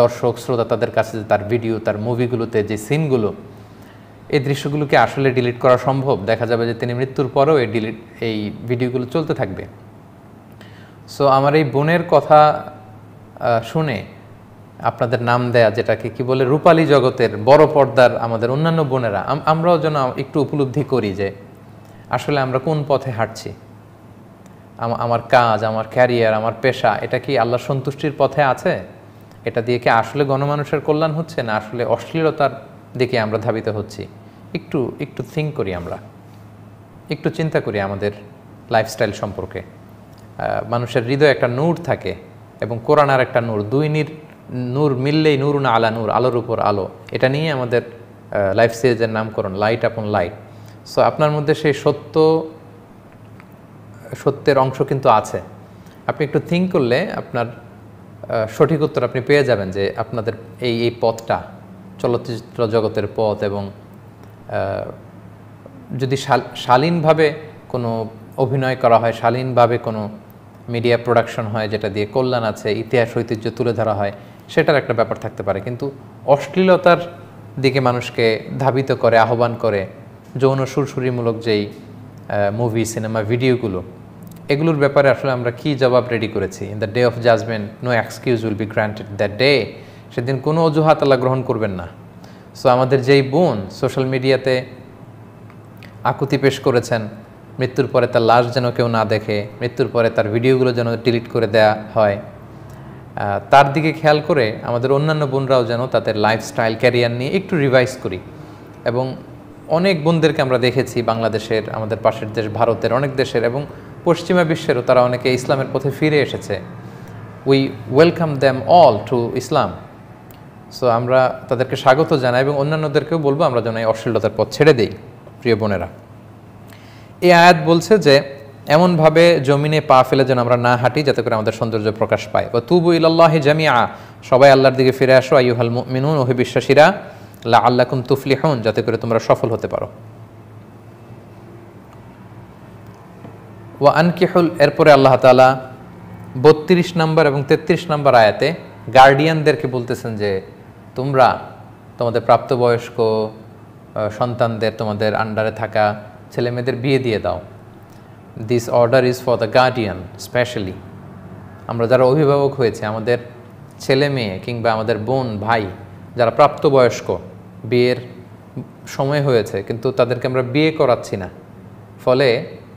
দর্শক, শ্রোতা তাদের কাছে তার ভিডিও তার মুভিগুলোতে যে সিনগুলো এই দৃশ্যগুলোকে আসলে ডিলিট করা সম্ভব। দেখা যাবে যে তিনি মৃত্যুর পরেও এই ডিলিট এই ভিডিওগুলো চলতে থাকবে। সো আমার এই বোনের কথা শুনে আপনাদের নাম দেয়া, যেটাকে কি বলে, রূপালী জগতের বড় পর্দার আমাদের অন্যান্য বোনেরা আমরাও যেন একটু উপলব্ধি করি যে আসলে আমরা কোন পথে হাঁটছি। আমার কাজ, আমার ক্যারিয়ার আমার পেশা, এটা কি আল্লাহ সন্তুষ্টির পথে আছে? এটা দিয়ে কি আসলে গণমানুষের কল্যাণ হচ্ছে না আসলে অশ্লীলতার দিকে আমরা ধাবিত হচ্ছি? একটু একটু থিঙ্ক করি আমরা। একটু চিন্তা করি আমাদের লাইফস্টাইল সম্পর্কে। মানুষের হৃদয়ে একটা নূর থাকে এবং কোরআনার একটা নূর, দুই নির, নূর মিললেই নূর না আলা নূর, আলোর উপর আলো। এটা নিয়ে আমাদের লাইফ সিরিজের নামকরণ লাইট আপন লাইট সো আপনার মধ্যে সেই সত্য, সত্যের অংশ কিন্তু আছে। আপনি একটু থিঙ্ক করলে আপনার সঠিক উত্তর আপনি পেয়ে যাবেন যে আপনাদের এই এই পথটা, চলচ্চিত্র জগতের পথ এবং যদি শালীনভাবে কোনো অভিনয় করা হয়, শালীনভাবে কোনো মিডিয়া প্রোডাকশন হয় যেটা দিয়ে কল্যাণ আছে, ইতিহাস, ঐতিহ্য তুলে ধরা হয়, সেটার একটা ব্যাপার থাকতে পারে। কিন্তু অশ্লীলতার দিকে মানুষকে ধাবিত করে, আহ্বান করে, যৌন সুরসুরিমূলক যেই মুভি সিনেমা ভিডিওগুলো এগুলোর ব্যাপারে আসলে আমরা কি জবাব রেডি করেছি? In the day of judgement no excuse will be granted that day সেদিন কোনো অজুহাত আল্লাহ গ্রহণ করবেন না। সো আমাদের যেই বোন সোশ্যাল মিডিয়াতে আকুতি পেশ করেছেন, মৃত্যুর পরে তার লাশ যেন কেউ না দেখে, মৃত্যুর পরে তার ভিডিওগুলো যেন ডিলিট করে দেয়া হয়। তার দিকে খেয়াল করে আমাদের অন্যান্য বোনরাও যেন তাদের লাইফস্টাইল ক্যারিয়ার নিয়ে একটু রিভাইজ করি। এবং অনেক বোনদেরকে আমরা দেখেছি, বাংলাদেশের, আমাদের পাশের দেশ, ভারতের অনেক দেশের এবং পশ্চিমা বিশ্বেরও তারা অনেকে ইসলামের পথে ফিরে এসেছে। We welcome them all to Islam so আমরা তাদেরকে স্বাগত জানাই এবং অন্যান্যদেরকেও বলব আমরা যেন এই অশ্লীলতার পথ ছেড়ে দিই, প্রিয় বোনেরা। এই আয়াত বলছে যে, এমনভাবে জমিনে পা ফেলে যেন আমরা না হাঁটি, যাতে করে আমাদের সৌন্দর্য প্রকাশ পায়। বা তুবু ইল্লাহ জামিয়া সবাই আল্লাহর দিকে ফিরে আসো আইহাল মিনুন ওহে বিশ্বাসীরা লা আল্লাকুম তুফলিহন, যাতে করে তোমরা সফল হতে পারো। ওয়া আনকিহুল, এরপরে আল্লাহ তালা বত্রিশ নম্বর এবং তেত্রিশ নম্বর আয়াতে গার্ডিয়ানদেরকে বলতেছেন যে, তোমরা তোমাদের প্রাপ্তবয়স্ক সন্তানদের তোমাদের আন্ডারে থাকা ছেলে মেয়েদের বিয়ে দিয়ে দাও। This order is for the guardian specially আমরা যারা অভিভাবক হয়েছে, আমাদের ছেলে মেয়ে কিংবা আমাদের বোন, ভাই, যারা প্রাপ্তবয়স্ক, বিয়ের সময় হয়েছে, কিন্তু তাদেরকে আমরা বিয়ে করাচ্ছি না। ফলে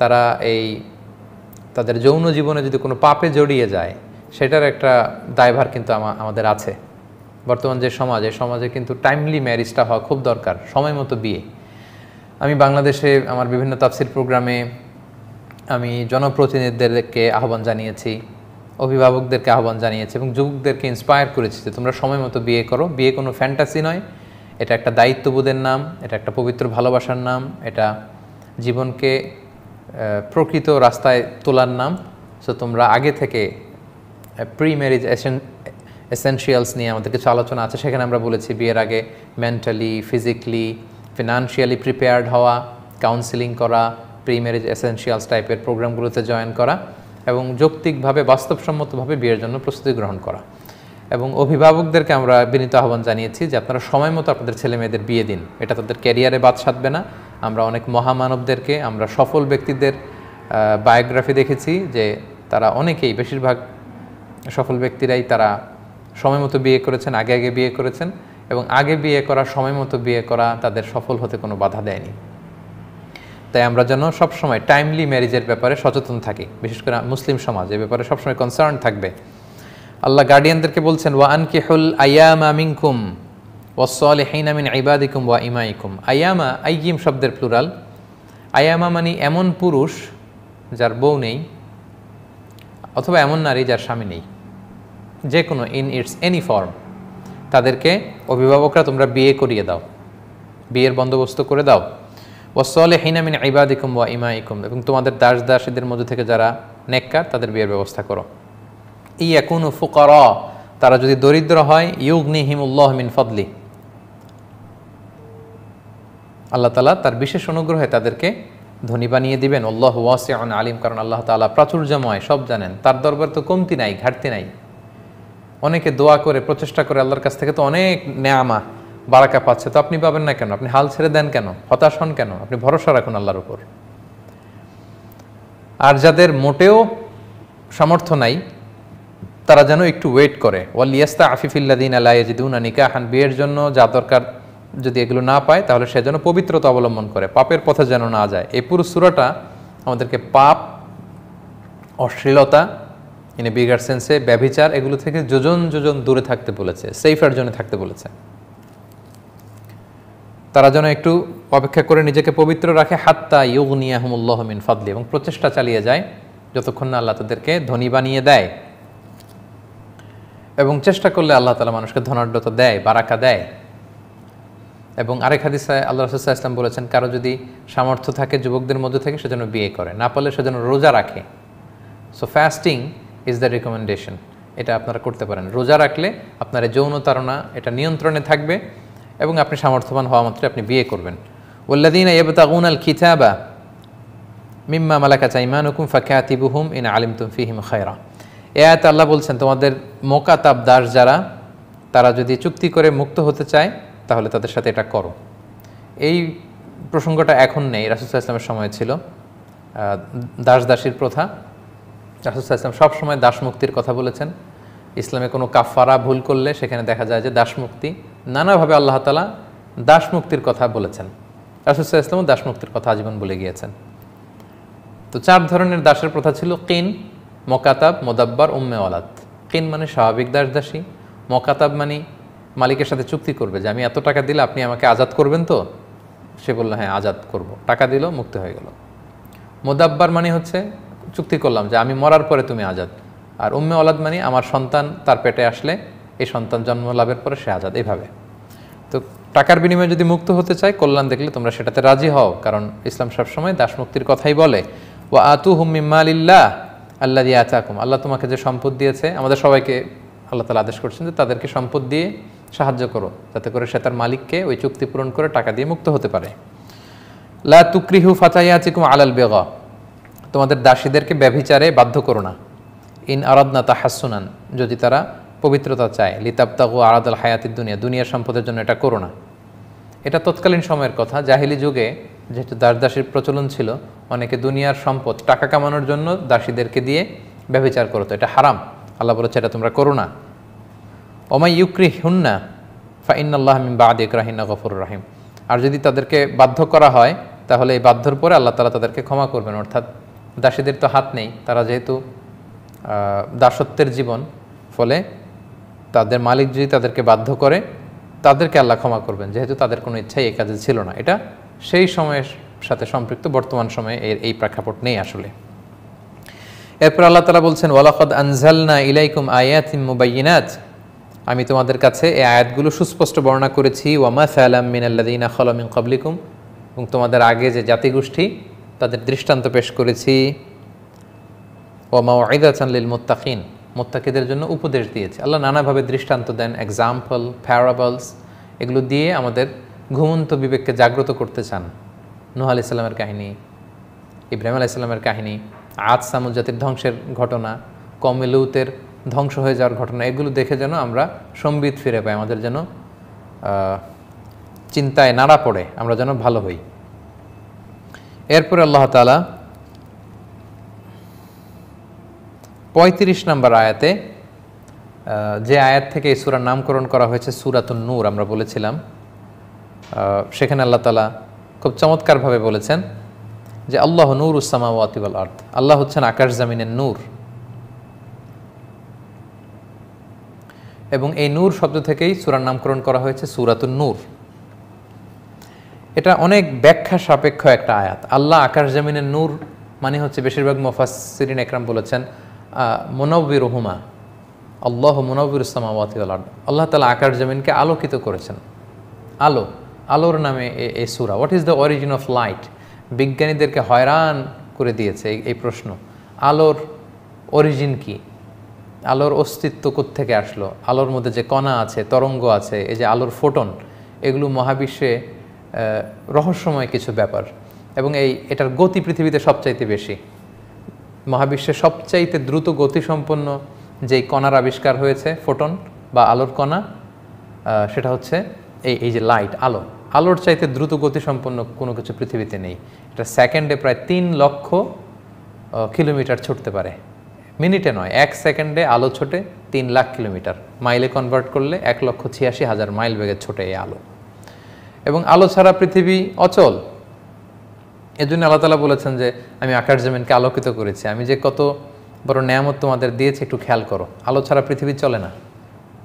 তারা এই তাদের যৌন জীবনে যদি কোনো পাপে জড়িয়ে যায়, সেটার একটা দায়ভার কিন্তু আমাদের আছে। বর্তমান যে সমাজ সমাজে কিন্তু টাইমলি ম্যারিজটা হওয়া খুব দরকার, সময় মতো বিয়ে। আমি বাংলাদেশে আমার বিভিন্ন তাফসির প্রোগ্রামে আমি জনপ্রতিনিধিদেরকে আহ্বান জানিয়েছি, অভিভাবকদেরকে আহ্বান জানিয়েছি এবং যুবকদেরকে ইন্সপায়ার করেছি যে তোমরা সময় মতো বিয়ে করো। বিয়ে কোনো ফ্যান্টাসি নয়, এটা একটা দায়িত্ববোধের নাম, এটা একটা পবিত্র ভালোবাসার নাম, এটা জীবনকে প্রকৃত রাস্তায় তোলার নাম। সো তোমরা আগে থেকে প্রি ম্যারিজ এসেনশিয়ালস নিয়ে আমাদের কিছু আলোচনা আছে। সেখানে আমরা বলেছি বিয়ের আগে মেন্টালি ফিজিক্যালি ফিনান্সিয়ালি প্রিপেয়ার্ড হওয়া কাউন্সিলিং করা প্রি ম্যারেজ এসেনশিয়ালস টাইপের প্রোগ্রামগুলোতে জয়েন করা এবং যৌক্তিকভাবে, বাস্তবসম্মতভাবে বিয়ের জন্য প্রস্তুতি গ্রহণ করা। এবং অভিভাবকদেরকে আমরা বিনীত আহ্বান জানিয়েছি যে আপনারা সময় মতো আপনাদের ছেলে মেয়েদের বিয়ে দিন। এটা তাদের ক্যারিয়ারে বাদ সাধবে না। আমরা অনেক মহামানবদেরকে, আমরা সফল ব্যক্তিদের বায়োগ্রাফি দেখেছি যে তারা অনেকেই, বেশিরভাগ সফল ব্যক্তিরাই তারা সময় মতো বিয়ে করেছেন, আগে আগে বিয়ে করেছেন এবং আগে বিয়ে করা সময় মতো বিয়ে করা তাদের সফল হতে কোনো বাধা দেয়নি। তাই আমরা যেন সবসময় টাইমলি ম্যারেজের ব্যাপারে সচেতন থাকি, বিশেষ করে মুসলিম সমাজ, এ ব্যাপারে সবসময় কনসার্ন থাকবে। আল্লাহ গার্ডিয়ানদেরকে বলছেন, ওয়া আনকিহুল আয়ামা মিনকুম। ওয়াসলিহিনা মিন ইবাদিকুম ওয়া ইমাইকুম। আয়ামা আইগিম শব্দের প্লুরাল। আয়ামা মানে এমন পুরুষ যার বউ নেই অথবা এমন নারী যার স্বামী নেই। যে কোনো ইন ইটস এনি ফর্ম তাদেরকে অভিভাবকরা তোমরা বিয়ে করিয়ে দাও। বিয়ের বন্দোবস্ত করে দাও। ওসলে হিনামিন ইবাদিকুম ওয়া ইমাইকুম। এবং তোমাদের দাস দাসীদের মধ্যে থেকে যারা নেককার, তাদের বিয়ের ব্যবস্থা করো। ই এখন ফুকর। তারা যদি দরিদ্র হয় ইউগনি হিমুল্লাহ মিন ফদলি। আল্লাহ তালা তার বিশেষ অনুগ্রহে তাদেরকে ধনী বানিয়ে দিবেন। আল্লাহ ওয়াসে আলিম, কারণ আল্লাহ তালা প্রাচুর্যময়, সব জানেন। তার দরবার তো কমতি নাই, ঘাটতি নাই। অনেকে দোয়া করে, প্রচেষ্টা করে আল্লাহর কাছ থেকে তো অনেক নেয়ামা, বারাকা পাচ্ছে। তো আপনি পাবেন না কেন? আপনি হাল ছেড়ে দেন কেন? হতাশ হন কেন? আপনি ভরসা রাখুন আল্লাহর উপর। আর যাদের মোটেও সামর্থ্য নাই, তারা যেন একটু ওয়েট করে। ওয়াল ওয়ালিয়াস্তা আফিফিল্লাদিন আলাইজিদুন নিকাহান, বিয়ের জন্য যা দরকার যদি এগুলো না পায়, তাহলে সে যেন পবিত্রতা অবলম্বন করে, পাপের পথে যেন না যায়। এই পুরো সুরাটা আমাদেরকে পাপ, অশ্লীলতা, ইন বিগার সেন্সে ব্যভিচার, এগুলো থেকে যোজন যোজন দূরে থাকতে বলেছে সেফার জন্য থাকতে বলেছে। তারা যেন একটু অপেক্ষা করে নিজেকে পবিত্র রাখে, হাত্তা ইউগনিয়াহমুল্লাহ মিন ফদলি, এবং প্রচেষ্টা চালিয়ে যায়, যতক্ষণ না আল্লাহ তাদেরকে ধনী বানিয়ে দেয়। এবং চেষ্টা করলে আল্লাহ তালা মানুষকে ধনাঢ্যতা দেয়, বারাকা দেয়। এবং আরেক হাদিসায় আল্লাহ রসুল্লাহ ইসলাম বলেছেন, কারও যদি সামর্থ্য থাকে যুবকদের মধ্যে থেকে, সে যেন বিয়ে করে। না পারলে সে যেন রোজা রাখে। So fasting is the recommendation এটা আপনারা করতে পারেন। রোজা রাখলে আপনার যৌন তারণা এটা নিয়ন্ত্রণে থাকবে এবং আপনি সামর্থ্যবান হওয়া মাত্রে আপনি বিয়ে করবেন। ওল্লাদিন এবতাগুন আল খিতাবা মিম্মা মালাকা চাইমান হুকুম ফাকিবুহুম ইন আলিম তুম ফিহিম খায়রা। এ আয়াত আল্লাহ বলছেন, তোমাদের মোকাতাব দাস যারা, তারা যদি চুক্তি করে মুক্ত হতে চায় তাহলে তাদের সাথে এটা করো। এই প্রসঙ্গটা এখন নেই রাসুসাহ ইসলামের সময় ছিল। দাস দাসীর প্রথা। রাসুসাহ ইসলাম সবসময় দাসমুক্তির কথা বলেছেন। ইসলামে কোনো কাফারা ভুল করলে সেখানে দেখা যায় যে দাসমুক্তি নানাভাবে আল্লাহ তালা দাস মুক্তির কথা বলেছেন। রাসুসাহ ইসলামও দাস মুক্তির কথা আজীবন বলে গিয়েছেন। তো চার ধরনের দাসের প্রথা ছিল কিন, মকাতাব, মোদাব্বার, উম্মে ওয়ালাদ। কিন মানে স্বাভাবিক দাস দাসী, মকাতাব মানে মালিকের সাথে চুক্তি করবে যে আমি এত টাকা দিলে আপনি আমাকে আজাদ করবেন তো? সে বলল হ্যাঁ আজাদ করব। টাকা দিল, মুক্ত হয়ে গেল। মোদাব্বার মানে হচ্ছে চুক্তি করলাম যে আমি মরার পরে তুমি আজাদ। আর উম্মে ওলাদ মানে আমার সন্তান তার পেটে আসলে এই সন্তান জন্ম লাভের পরে সে আজাদ এইভাবে তো টাকার বিনিময়ে যদি মুক্ত হতে চায়, কল্যাণ দেখলে তোমরা সেটাতে রাজি হও, কারণ ইসলাম সবসময় দাস মুক্তির কথাই বলে। ও আতু হুম্মিম্মালিল্লাহ আল্লাহ দিয়ে আচাকুম আল্লাহ তোমাকে যে সম্পদ দিয়েছে, আমাদের সবাইকে আল্লাহ তালা আদেশ করছেন যে তাদেরকে সম্পদ দিয়ে সাহায্য করো, যাতে করে সে তার মালিককে ওই চুক্তি পূরণ করে টাকা দিয়ে মুক্ত হতে পারে। লা তুক্রিহু তুকরিহু ফাতাইয়াচিকুম আলাল বেগা, তোমাদের দাসীদেরকে ব্যভিচারে বাধ্য করো না। ইন আরাদনা তাহাসুনান, যদি তারা পবিত্রতা চায়। লিতাবতাগু আরাদাল হায়াতির দুনিয়া দুনিয়ার সম্পদের জন্য এটা করো না। এটা তৎকালীন সময়ের কথা। জাহিলি যুগে যেহেতু দাস দাসীর প্রচলন ছিল, অনেকে দুনিয়ার সম্পদ, টাকা কামানোর জন্য দাসীদেরকে দিয়ে ব্যবচার করতো। এটা হারাম। আল্লাহ বলেছে, এটা তোমরা করো না। ওমাই ইউক্রি হুন্না ফাইনাল্লাহ মিম বাদ ইকরাহিনা গফর রাহিম। আর যদি তাদেরকে বাধ্য করা হয়, তাহলে এই বাধ্যর পরে আল্লাহ তালা তাদেরকে ক্ষমা করবেন। অর্থাৎ দাসীদের তো হাত নেই, তারা যেহেতু দাসত্বের জীবন, ফলে তাদের মালিক যদি তাদেরকে বাধ্য করে, তাদেরকে আল্লাহ ক্ষমা করবেন। যেহেতু তাদের কোনো ইচ্ছাই এই কাজে ছিল না। এটা সেই সময়ের সাথে সম্পৃক্ত, বর্তমান সময়ে এর, এই প্রেক্ষাপট নেই আসলে। এরপর আল্লাহ তালা বলছেন, ওয়ালাকদ আনজালনা ইলাইকুম আয়াতিম মুবাইনাত। আমি তোমাদের কাছে এই আয়াতগুলো সুস্পষ্ট বর্ণনা করেছি। ওয়ামা সালাম মিনাল্লাদিনা খলমিন কবলিকুম এবং তোমাদের আগে যে জাতিগোষ্ঠী, তাদের দৃষ্টান্ত পেশ করেছি। ওয়ামা ওয়াইদাচান লিল মুত্তাকিন। মোত্তাকিদের জন্য উপদেশ দিয়েছে। আল্লাহ নানাভাবে দৃষ্টান্ত দেন। এক্সাম্পল প্যারাবলস এগুলো দিয়ে আমাদের ঘুমন্ত বিবেককে জাগ্রত করতে চান। নুহ আলি সাল্লামের কাহিনী, ইব্রাহিম আলাহ ইসলামের কাহিনী আজ সামুদ জাতির ধ্বংসের ঘটনা কমেলুতের ধ্বংস হয়ে যাওয়ার ঘটনা। এগুলো দেখে যেন আমরা সম্বিত ফিরে পাই, আমাদের যেন চিন্তায় নাড়া পড়ে, আমরা যেন ভালো হই। এরপরে আল্লাহ তালা পঁয়ত্রিশ নম্বর আয়াতে যে আয়াত থেকে এই সুরার নামকরণ করা হয়েছে সুরাতুন নূর আমরা বলেছিলাম সেখানে আল্লাহ তালা খুব চমৎকারভাবে বলেছেন যে, আল্লাহ নূর উসামা ওয়াতিবাল আর্থ আল্লাহ হচ্ছেন আকাশ জামিনের নূর। এবং এই নূর শব্দ থেকেই সুরার নামকরণ করা হয়েছে সুরাতুন নূর। এটা অনেক ব্যাখ্যা সাপেক্ষ একটা আয়াত। আল্লাহ আকাশ জামিনের নূর মানে হচ্ছে বেশিরভাগ মোফাসিরিন একরাম বলেছেন মনব্বির রহুমা আল্লাহ মনব্বির ইসলাম আওয়াতিউল আল্লাহ তালা আকাশ জামিনকে আলোকিত করেছেন। আলো, আলোর নামে এই সুরা। What is the origin of light বিজ্ঞানীদেরকে হয়রান করে দিয়েছে এই প্রশ্ন। আলোর অরিজিন কি? আলোর অস্তিত্ব থেকে আসলো? আলোর মধ্যে যে কণা আছে, তরঙ্গ আছে, এই যে আলোর ফোটন, এগুলো মহাবিশ্বে রহস্যময় কিছু ব্যাপার। এবং এই, এটার গতি পৃথিবীতে সবচাইতে বেশি। মহাবিশ্বে সবচাইতে দ্রুত গতিসম্পন্ন যেই কণার আবিষ্কার হয়েছে, ফোটন বা আলোর কণা সেটা হচ্ছে এই এই যে লাইট, আলো। আলোর চাইতে দ্রুত গতিসম্পন্ন কোনো কিছু পৃথিবীতে নেই। এটা সেকেন্ডে প্রায় তিন লক্ষ কিলোমিটার ছুটতে পারে। মিনিটে নয়, এক সেকেন্ডে আলো ছোটে তিন লাখ কিলোমিটার। মাইলে কনভার্ট করলে এক লক্ষ ছিয়াশি হাজার মাইল বেগে ছোটে এই আলো। এবং আলো ছাড়া পৃথিবী অচল। এজন্য আল্লাহ তালা বলেছেন যে, আমি আকাশ জমিনকে আলোকিত করেছি। আমি যে কত বড় নিয়ামত তোমাদের দিয়েছি, একটু খেয়াল করো। আলো ছাড়া পৃথিবী চলে না।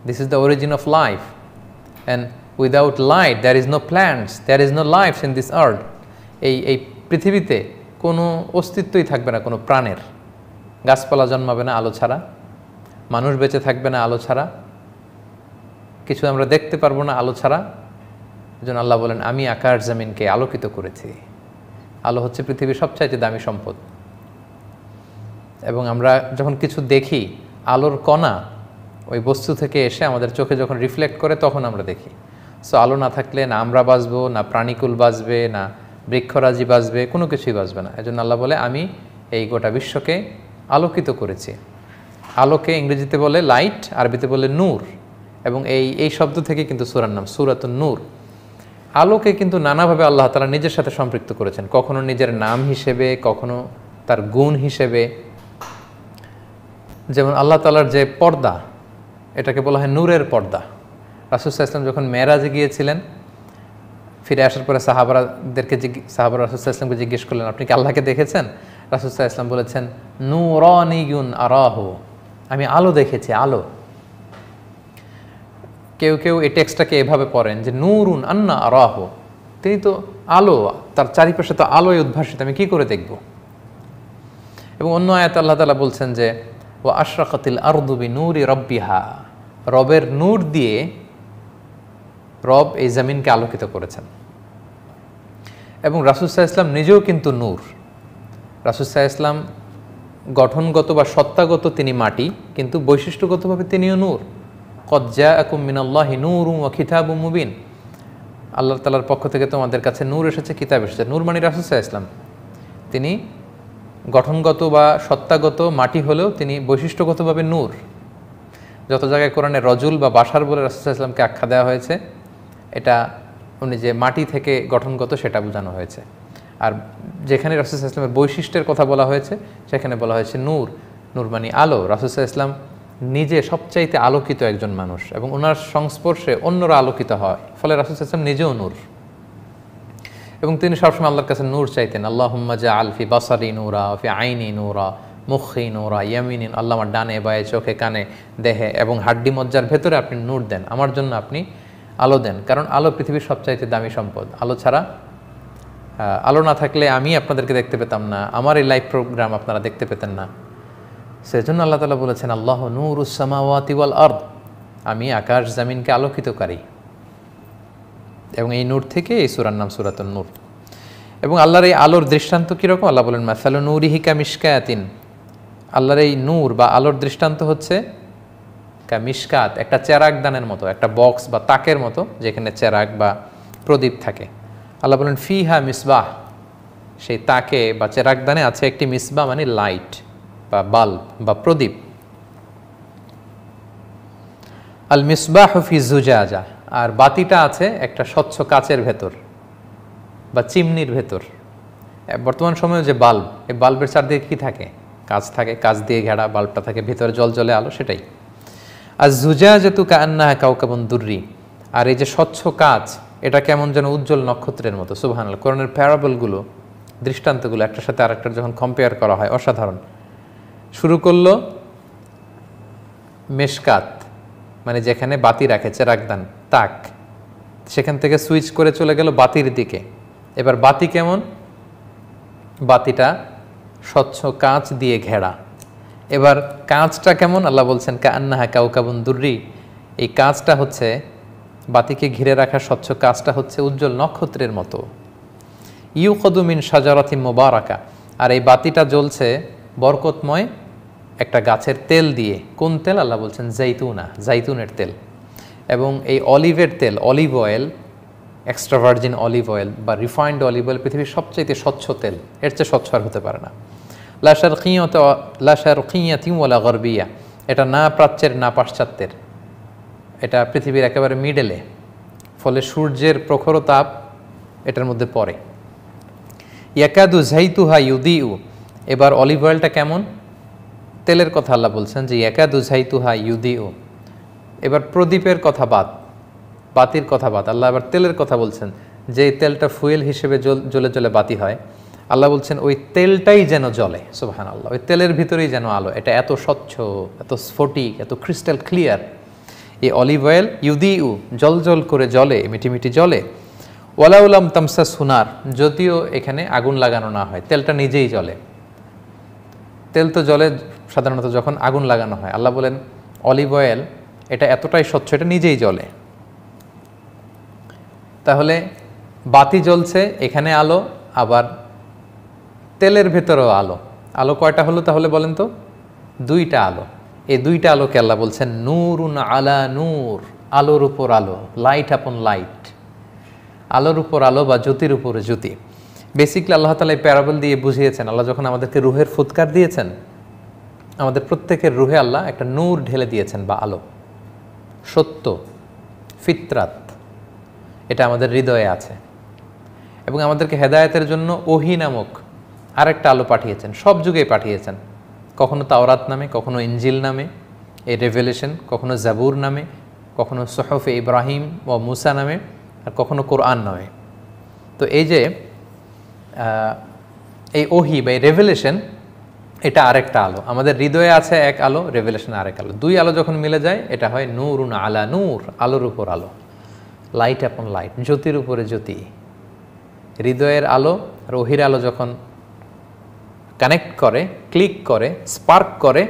This is the origin of life and without light there is no plants there is no life in this earth এই এই পৃথিবীতে কোনো অস্তিত্বই থাকবে না, কোনো প্রাণের। গাছপালা জন্মাবে না আলো ছাড়া, মানুষ বেঁচে থাকবে না আলো ছাড়া, কিছু আমরা দেখতে পারব না আলো ছাড়া। যেন আল্লাহ বলেন, আমি আকাশ জামিনকে আলোকিত করেছি। আলো হচ্ছে পৃথিবীর সবচাইতে দামি সম্পদ। এবং আমরা যখন কিছু দেখি, আলোর কণা ওই বস্তু থেকে এসে আমাদের চোখে যখন রিফ্লেক্ট করে, তখন আমরা দেখি। সো আলো না থাকলে না আমরা বাঁচবো, না প্রাণীকুল বাঁচবে, না বৃক্ষরাজি বাঁচবে, কোনো কিছুই বাঁচবে না। এজন্য আল্লাহ বলে, আমি এই গোটা বিশ্বকে আলোকিত করেছি। আলোকে ইংরেজিতে বলে লাইট, আরবিতে বলে নূর। এবং এই এই শব্দ থেকে কিন্তু সুরার নাম, সুরাতুন নূর। আলোকে কিন্তু নানাভাবে আল্লাহ তালা নিজের সাথে সম্পৃক্ত করেছেন। কখনো নিজের নাম হিসেবে, কখনো তার গুণ হিসেবে। যেমন আল্লাহ তালার যে পর্দা, এটাকে বলা হয় নূরের পর্দা। রাসুসাহ ইসলাম যখন মেয়েরাজে গিয়েছিলেন, ফিরে আসার পরে সাহাবারাদেরকে সাহাবার রাসুসাহ ইসলামকে জিজ্ঞেস করলেন, আপনি কি আল্লাহকে দেখেছেন? রাসুসাহ ইসলাম বলেছেন নূরনিগুন আরাহ। আমি আলো দেখেছি, আলো। কেউ কেউ এই টেক্সটটাকে এভাবে পড়েন যে, নুরুন আন্না আরাহ। তিনি তো আলো, তার চারিপাশে তো আলোয় উদ্ভাসিত, আমি কি করে দেখব? এবং অন্য আয়াত আল্লাহ তালা বলছেন যে ও আশরাকাতিল আরদুবি নূরি রব্বিহা। রবের নূর দিয়ে রব এই জামিনকে আলোকিত করেছেন। এবং রাসুসাহ ইসলাম নিজেও কিন্তু নূর। রাসুসাহ ইসলাম গঠনগত বা সত্তাগত তিনি মাটি, কিন্তু বৈশিষ্ট্যগতভাবে তিনিও নূর। কজ্জা আকুম মিনাল্লাহি নূর ও খিতাবু মুবিন। আল্লাহ তালার পক্ষ থেকে তোমাদের কাছে নূর এসেছে, কিতাব এসেছে। নূর মানি রাসুসাহ ইসলাম তিনি গঠনগত বা সত্তাগত মাটি হলেও তিনি বৈশিষ্ট্যগতভাবে নূর। যত জায়গায় কোরআনে রজুল বা বাসার বলে রাসুসাহ ইসলামকে আখ্যা দেওয়া হয়েছে, এটা উনি যে মাটি থেকে গঠনগত সেটা বোঝানো হয়েছে। আর যেখানে রাসুসাহ ইসলামের বৈশিষ্ট্যের কথা বলা হয়েছে, সেখানে বলা হয়েছে নূর নূর মানে আলো। রাসুসাহ ইসলাম নিজে সবচাইতে আলোকিত একজন মানুষ এবং ওনার সংস্পর্শে অন্যরা আলোকিত হয়, ফলে রাসুল ইসলাম নিজেও নূর। এবং তিনি সবসময় আল্লাহর কাছে নূর চাইতেন আল্লাহ হুম্মা জা আলফি বাসারি নূরা ফি আইনি নূরা মুখিন ওরা ইয়ামিনিন। আল্লাহ আমার ডানে, বায়ে, চোখে, কানে, দেহে এবং হাড্ডি মজ্জার ভেতরে আপনি নূর দেন, আমার জন্য আপনি আলো দেন, কারণ আলো পৃথিবীর সবচাইতে দামি সম্পদ। আলো ছাড়া আলো না থাকলে আমি আপনাদেরকে দেখতে পেতাম না, আমার এই লাইভ প্রোগ্রাম আপনারা দেখতে পেতেন না। সেজন্য আল্লাহ তালা বলেছেন, আল্লাহ নূর উসামাওয়াতি ওয়াল আর্দ আমি আকাশ জামিনকে আলোকিতকারী। এবং এই নূর থেকে এই সুরার নাম সুরাতুন নূর। এবং আল্লাহর এই আলোর দৃষ্টান্ত কীরকম? আল্লাহ বলেন, মাসালু নূরিহিকা মিসকায়াতিন আল্লাহর এই নূর বা আলোর দৃষ্টান্ত হচ্ছে কা মিসকাত একটা চেরাক দানের মতো, একটা বক্স বা তাকের মতো, যেখানে চেরাক বা প্রদীপ থাকে। আল্লাহ বলেন, ফিহা মিসবাহ। সেই তাকে বা চেরাকদানে আছে একটি মিসবাহ মানে লাইট বা বাল্ব বা প্রদীপ। আল মিসবাহ ফি জুজাজা আর বাতিটা আছে একটা স্বচ্ছ কাচের ভেতর বা চিমনির ভেতর। বর্তমান সময়ে যে বাল্ব, এই বাল্বের চারদিকে কী থাকে? কাজ থাকে কাজ দিয়ে ঘেরা, বাল্বটা থাকে, ভেতরে জল জলে আলো, সেটাই। আর জুজা যেতু কান্না কাউকাবন দুর্রি, আর এই যে স্বচ্ছ কাজ এটা কেমন যেন উজ্জ্বল নক্ষত্রের মতো সুবহানাল কোরআনের প্যারাবলগুলো, দৃষ্টান্তগুলো একটার সাথে আরেকটার যখন কম্পেয়ার করা হয়, অসাধারণ। শুরু করল মেশকাত মানে যেখানে বাতি রাখে চেরাকদান তাক। সেখান থেকে সুইচ করে চলে গেল বাতির দিকে। এবার বাতি কেমন? বাতিটা স্বচ্ছ কাঁচ দিয়ে ঘেরা। এবার কাঁচটা কেমন? আল্লাহ বলছেন কান্নাহা কাউকাবুন দুর্রি। এই কাঁচটা হচ্ছে বাতিকে ঘিরে রাখা স্বচ্ছ কাজটা হচ্ছে উজ্জ্বল নক্ষত্রের মতো। ইউ কদুমিন সাজারাতি মোবারাকা। আর এই বাতিটা জ্বলছে বরকতময় একটা গাছের তেল দিয়ে। কোন তেল? আল্লাহ বলছেন জাইতুনা জাইতুনের তেল। এবং এই অলিভের তেল, olive oil, extra virgin olive oil বা রিফাইন্ড অলিভ অয়েল পৃথিবীর সবচাইতে স্বচ্ছ তেল। এর চেয়ে স্বচ্ছ আর হতে পারে না। লাশার কিয়ত লাশার কিয়াতিম ওলা গর্বিয়া। এটা না প্রাচ্যের, না পাশ্চাত্যের। এটা পৃথিবীর একেবারে মিডেলে ফলে সূর্যের প্রখর তাপ এটার মধ্যে পড়ে। ইয়াকাদু ঝাইতুহা ইউদিউ, এবার অলিভ অয়েলটা কেমন? তেলের কথা আল্লাহ বলছেন যে ইয়াকাদু ঝাইতুহা ইউদিউ। এবার প্রদীপের কথা বাদ, বাতির কথা বাদ, আল্লাহ এবার তেলের কথা বলছেন যে তেলটা ফুয়েল হিসেবে জ্বল- জ্বলে জ্বলে বাতি হয়। আল্লাহ বলছেন ওই তেলটাই যেন জ্বলে সুবহান আল্লাহ ওই তেলের ভিতরেই যেন আলো, এটা এত স্বচ্ছ, এত স্ফটিক, এত ক্রিস্টাল ক্লিয়ার এই অলিভ অয়েল ইউদিউ, জল জল করে জলে মিটি মিটি জলে ওয়ালাউলাম তামসা সুনার, যদিও এখানে আগুন লাগানো না হয়, তেলটা নিজেই জলে তেল তো জলে সাধারণত যখন আগুন লাগানো হয়। আল্লাহ বলেন, অলিভ অয়েল, এটা এতটাই স্বচ্ছ, এটা নিজেই জ্বলে। তাহলে বাতি জ্বলছে, এখানে আলো, আবার তেলের ভেতরেও আলো। আলো কয়টা হলো তাহলে বলেন তো? দুইটা আলো। এই দুইটা আলোকে আল্লাহ বলছেন, নূরুন আলা নূর আলোর উপর আলো লাইট আপন লাইট আলোর উপর আলো বা জ্যোতির উপরে জ্যোতি। বেসিকলি আল্লাহ তালা এই প্যারাবল দিয়ে বুঝিয়েছেন, আল্লাহ যখন আমাদেরকে রুহের ফুৎকার দিয়েছেন, আমাদের প্রত্যেকের রুহে আল্লাহ একটা নূর ঢেলে দিয়েছেন বা আলো। সত্য, ফিতরাত, এটা আমাদের হৃদয়ে আছে। এবং আমাদেরকে হেদায়তের জন্য ওহি নামক আরেকটা আলো পাঠিয়েছেন, সব যুগেই পাঠিয়েছেন। কখনো তাওরাত নামে, কখনো ইঞ্জিল নামে, এই রেভেলেশন কখনো জাবুর নামে, কখনো সোহফে ইব্রাহিম ও মুসা নামে, আর কখনো কোরআন নামে। তো এই যে এই ওহি বা এই রেভেলেশন এটা আরেকটা আলো। আমাদের হৃদয়ে আছে এক আলো রেভেলেশন আরেক আলো। দুই আলো যখন মিলে যায়, এটা হয় নূরুন আলা নূর, আলোর উপর আলো। লাইট আপন লাইট জ্যোতির উপরে জ্যোতি। হৃদয়ের আলো আর ওহির আলো যখন কানেক্ট করে, ক্লিক করে, স্পার্ক করে,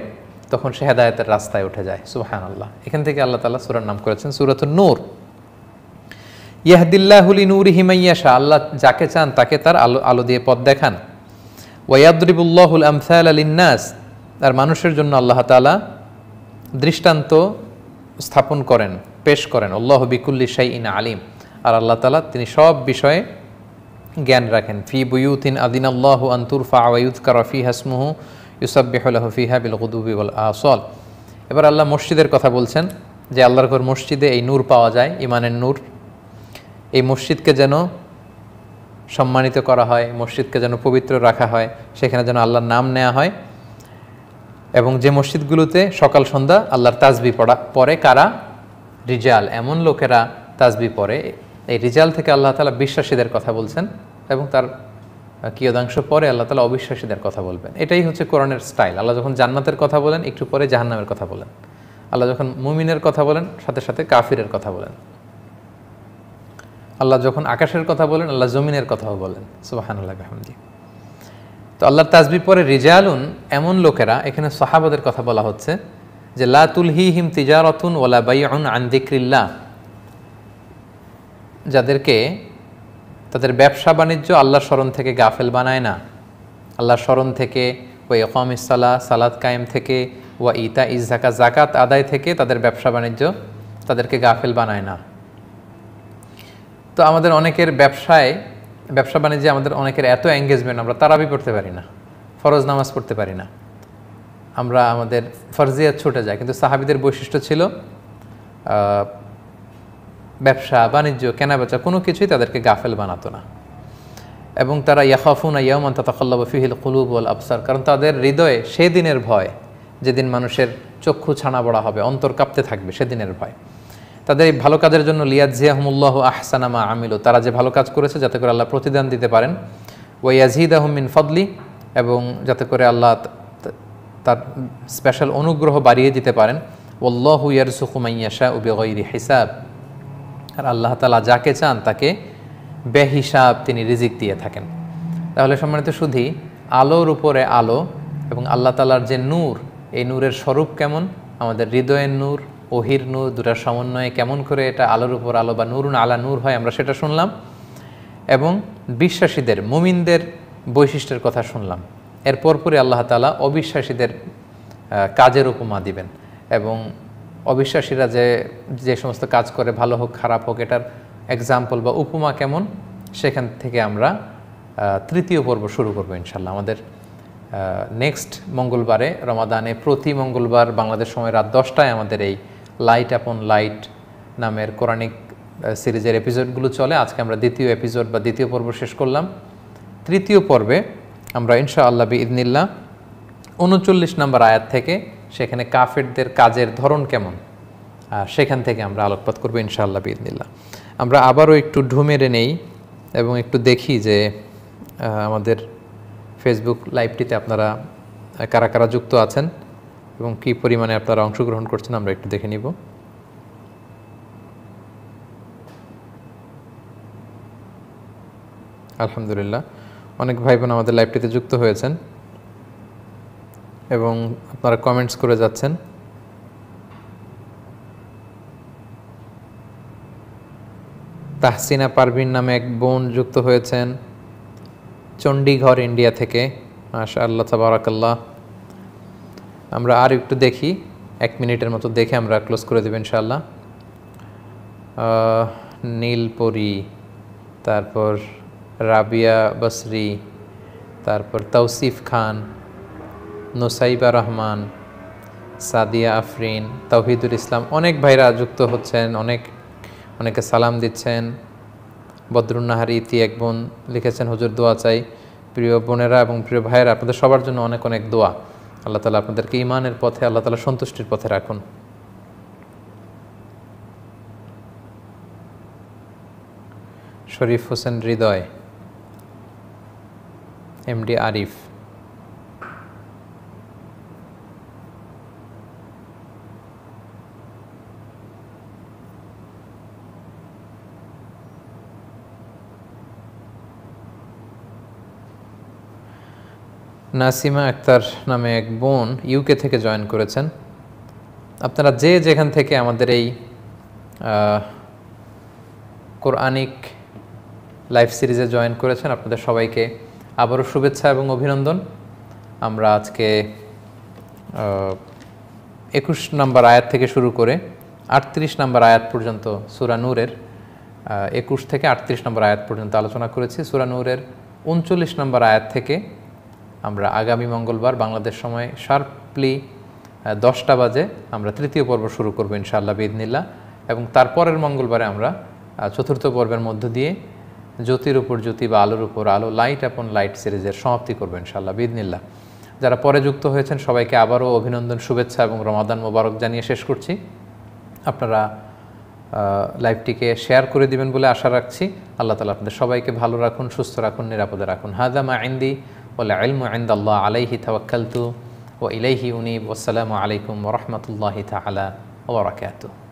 তখন সে হেদায়তের রাস্তায় উঠে যায়। সুবাহান আল্লাহ এখান থেকে আল্লাহ তালা সুরার নাম করেছেন সুরত নূর। ইয়াহদিল্লাহুলি নূর হিমাইয়াশা আল্লাহ যাকে চান তাকে তার আলো আলো দিয়ে পথ দেখান। ওয়াদরিবুল্লাহুল আমসাল আলিন্নাস আর মানুষের জন্য আল্লাহ তালা দৃষ্টান্ত স্থাপন করেন, পেশ করেন। আল্লাহ বিকুল্লি শাই ইন আলিম। আর আল্লাহ তালা তিনি সব বিষয়ে জ্ঞান রাখেন। ফি বুয়ুতিন আদিন আল্লাহ আন্তুর ফা ওয়ুদ কারা ফি হাসমুহু ইউসাবিহুল্লাহ ফিহা বিল গুদুবি বল আসল। এবার আল্লাহ মসজিদের কথা বলছেন যে আল্লাহর ঘর মসজিদে এই নূর পাওয়া যায় ইমানের নূর। এই মসজিদকে যেন সম্মানিত করা হয়, মসজিদকে যেন পবিত্র রাখা হয়, সেখানে যেন আল্লাহর নাম নেওয়া হয়। এবং যে মসজিদগুলোতে সকাল, সন্ধ্যা আল্লাহর তাজবি পড়া পরে কারা? রিজাল। এমন লোকেরা তাজবি পড়ে। এই রিজাল থেকে আল্লাহ তালা বিশ্বাসীদের কথা বলছেন এবং তার কিয়দাংশ পরে আল্লাহ তালা অবিশ্বাসীদের কথা বলবেন। এটাই হচ্ছে কোরআনের স্টাইল। আল্লাহ যখন জান্নাতের কথা বলেন, একটু পরে জাহান্নামের কথা বলেন। আল্লাহ যখন মুমিনের কথা বলেন, সাথে সাথে কাফিরের কথা বলেন। আল্লাহ যখন আকাশের কথা বলেন, আল্লাহ জমিনের কথাও বলেন। সুবাহান আল্লাহ আহমদি তো আল্লাহর তাজবি পরে রিজালুন এমন লোকেরা, এখানে সাহাবাদের কথা বলা হচ্ছে যে, লা তুলহি হিম তিজারতুন ওলা বাইউন আন্দিক্রিল্লা যাদেরকে তাদের ব্যবসা বাণিজ্য আল্লাহর স্মরণ থেকে গাফেল বানায় না। আল্লাহর স্মরণ থেকে ওই একাম ইসালা সালাদ কায়েম থেকে ওয়া ইতা ইজাকা জাকাত আদায় থেকে তাদের ব্যবসা বাণিজ্য তাদেরকে গাফেল বানায় না। তো আমাদের অনেকের ব্যবসায়, ব্যবসা বাণিজ্যে আমাদের অনেকের এত এঙ্গেজমেন্ট আমরা তারাবি পড়তে পারি না, ফরজ নামাজ পড়তে পারি না। আমরা আমাদের ফরজিয়াত ছুটে যায়, কিন্তু সাহাবিদের বৈশিষ্ট্য ছিল ব্যবসা, বাণিজ্য, কেনাবেচা কোনো কিছুই তাদেরকে গাফেল বানাতো না। এবং তারা ইয়াখাফুন ইয়ামান তাতাকাল্লাব ফিহিল কুলুব ওয়াল আফসার কারণ তাদের হৃদয়ে সেদিনের ভয়, যেদিন মানুষের চক্ষু ছানা বড়া হবে, অন্তর কাঁপতে থাকবে সেদিনের ভয়। তাদের এই ভালো কাজের জন্য লিয়াদ জিয়াহমুল্লাহ আহসানামা আমিলু, তারা যে ভালো কাজ করেছে যাতে করে আল্লাহ প্রতিদান দিতে পারেন। ওয়াজিদ আহমিন ফদলি, এবং যাতে করে আল্লাহ তার স্পেশাল অনুগ্রহ বাড়িয়ে দিতে পারেন। ওল্লাহ ইয়ারসুকুমাইয়াশা উবেগৈরি হিসাব। আর আল্লাহ তালা যাকে চান তাকে বেহিসাব তিনি রিজিক দিয়ে থাকেন। তাহলে সম্মানিত শুধু আলোর উপরে আলো এবং আল্লাহ তালার যে নূর, এই নূরের স্বরূপ কেমন? আমাদের হৃদয়ের নূর, ওহির নূর, দুটার সমন্বয়ে কেমন করে এটা আলোর উপর আলো বা নুরুন আলা নূর হয় আমরা সেটা শুনলাম এবং বিশ্বাসীদের, মুমিনদের বৈশিষ্ট্যের কথা শুনলাম। এর পরপরই আল্লাহ তালা অবিশ্বাসীদের কাজের উপমা দিবেন এবং অবিশ্বাসীরা যে যে সমস্ত কাজ করে, ভালো হোক, খারাপ হোক, এটার এক্সাম্পল বা উপমা কেমন, সেখান থেকে আমরা তৃতীয় পর্ব শুরু করব ইনশাল্লাহ। আমাদের নেক্সট মঙ্গলবারে, রমাদানে, প্রতি মঙ্গলবার বাংলাদেশ সময় রাত দশটায় আমাদের এই লাইট আপন লাইট নামের কোরআনিক সিরিজের এপিসোডগুলো চলে। আজকে আমরা দ্বিতীয় এপিসোড বা দ্বিতীয় পর্ব শেষ করলাম। তৃতীয় পর্বে আমরা ইনশা আল্লাহ ইদনিল্লা উনচল্লিশ নম্বর আয়াত থেকে সেখানে কাফেরদের কাজের ধরন কেমন? সেখান থেকে আমরা আলোকপাত করব ইনশাআল্লাহ বিদিনিল্লা আমরা আবারও একটু ঢু মেরে নেই এবং একটু দেখি যে আমাদের ফেসবুক লাইভটিতে আপনারা কারা কারা যুক্ত আছেন এবং কি পরিমাণে আপনারা অংশগ্রহণ করছেন আমরা একটু দেখে নিব। আলহামদুলিল্লাহ। অনেক ভাই বোন আমাদের লাইভটিতে যুক্ত হয়েছেন। এবং আপনারা কমেন্টস করে যাচ্ছেন। তাহসিনা পারভিন নামে এক বোন যুক্ত হয়েছেন চণ্ডীগড়, ইন্ডিয়া থেকে। মাশা আল্লাহ তাবারাকাল্লাহ। আমরা আর একটু দেখি, এক মিনিটের মতো দেখে আমরা ক্লোজ করে দেব ইনশাআল্লাহ। নীলপরি, তারপর রাবিয়া বসরি, তারপর তৌসিফ খান নোসাইবা রহমান, সাদিয়া আফরিন, তৌহিদুল ইসলাম অনেক ভাইরা যুক্ত হচ্ছেন, অনেক, অনেকে সালাম দিচ্ছেন। বদরুন্নাহারি ইতি এক বোন লিখেছেন, হুজুর দোয়া চাই। প্রিয় বোনেরা এবং প্রিয় ভাইয়েরা, আপনাদের সবার জন্য অনেক অনেক দোয়া। আল্লাহ তালা আপনাদেরকে ইমানের পথে, আল্লাহ তালা সন্তুষ্টির পথে রাখুন। শরীফ হোসেন হৃদয়, এমডি আরিফ। নাসিমা আক্তার নামে এক বোন ইউকে থেকে জয়েন করেছেন। আপনারা যে যেখান থেকে আমাদের এই কোরআনিক লাইভ সিরিজে জয়েন করেছেন, আপনাদের সবাইকে আবারও শুভেচ্ছা এবং অভিনন্দন। আমরা আজকে একুশ নম্বর আয়াত থেকে শুরু করে আটত্রিশ নম্বর আয়াত পর্যন্ত সুরানুরের একুশ থেকে আটত্রিশ নম্বর আয়াত পর্যন্ত আলোচনা করেছি। সুরানুরের উনচল্লিশ নম্বর আয়াত থেকে আমরা আগামী মঙ্গলবার বাংলাদেশ সময় শার্পলি দশটা বাজে আমরা তৃতীয় পর্ব শুরু করব ইনশাআল্লাহ বিদনিল্লা এবং তারপরের মঙ্গলবারে আমরা চতুর্থ পর্বের মধ্য দিয়ে জ্যোতির উপর জ্যোতি বা আলোর উপর আলো লাইট আপন লাইট সিরিজের সমাপ্তি করব ইনশাআল্লাহ বিদনিল্লা যারা পরে যুক্ত হয়েছেন, সবাইকে আবারও অভিনন্দন, শুভেচ্ছা এবং রমাদান মোবারক জানিয়ে শেষ করছি। আপনারা লাইভটিকে শেয়ার করে দিবেন বলে আশা রাখছি। আল্লাহ তালা আপনাদের সবাইকে ভালো রাখুন, সুস্থ রাখুন, নিরাপদে রাখুন। হাদামা আইন্দি ওলা ইলমু আইন্দ আল্লাহ আলাইহি তাওয়াক্কালতু ও ইলাইহি উনিব আসসালামু আলাইকুম ওরহমতুল্লাহি তালা ওবরাকাতুহ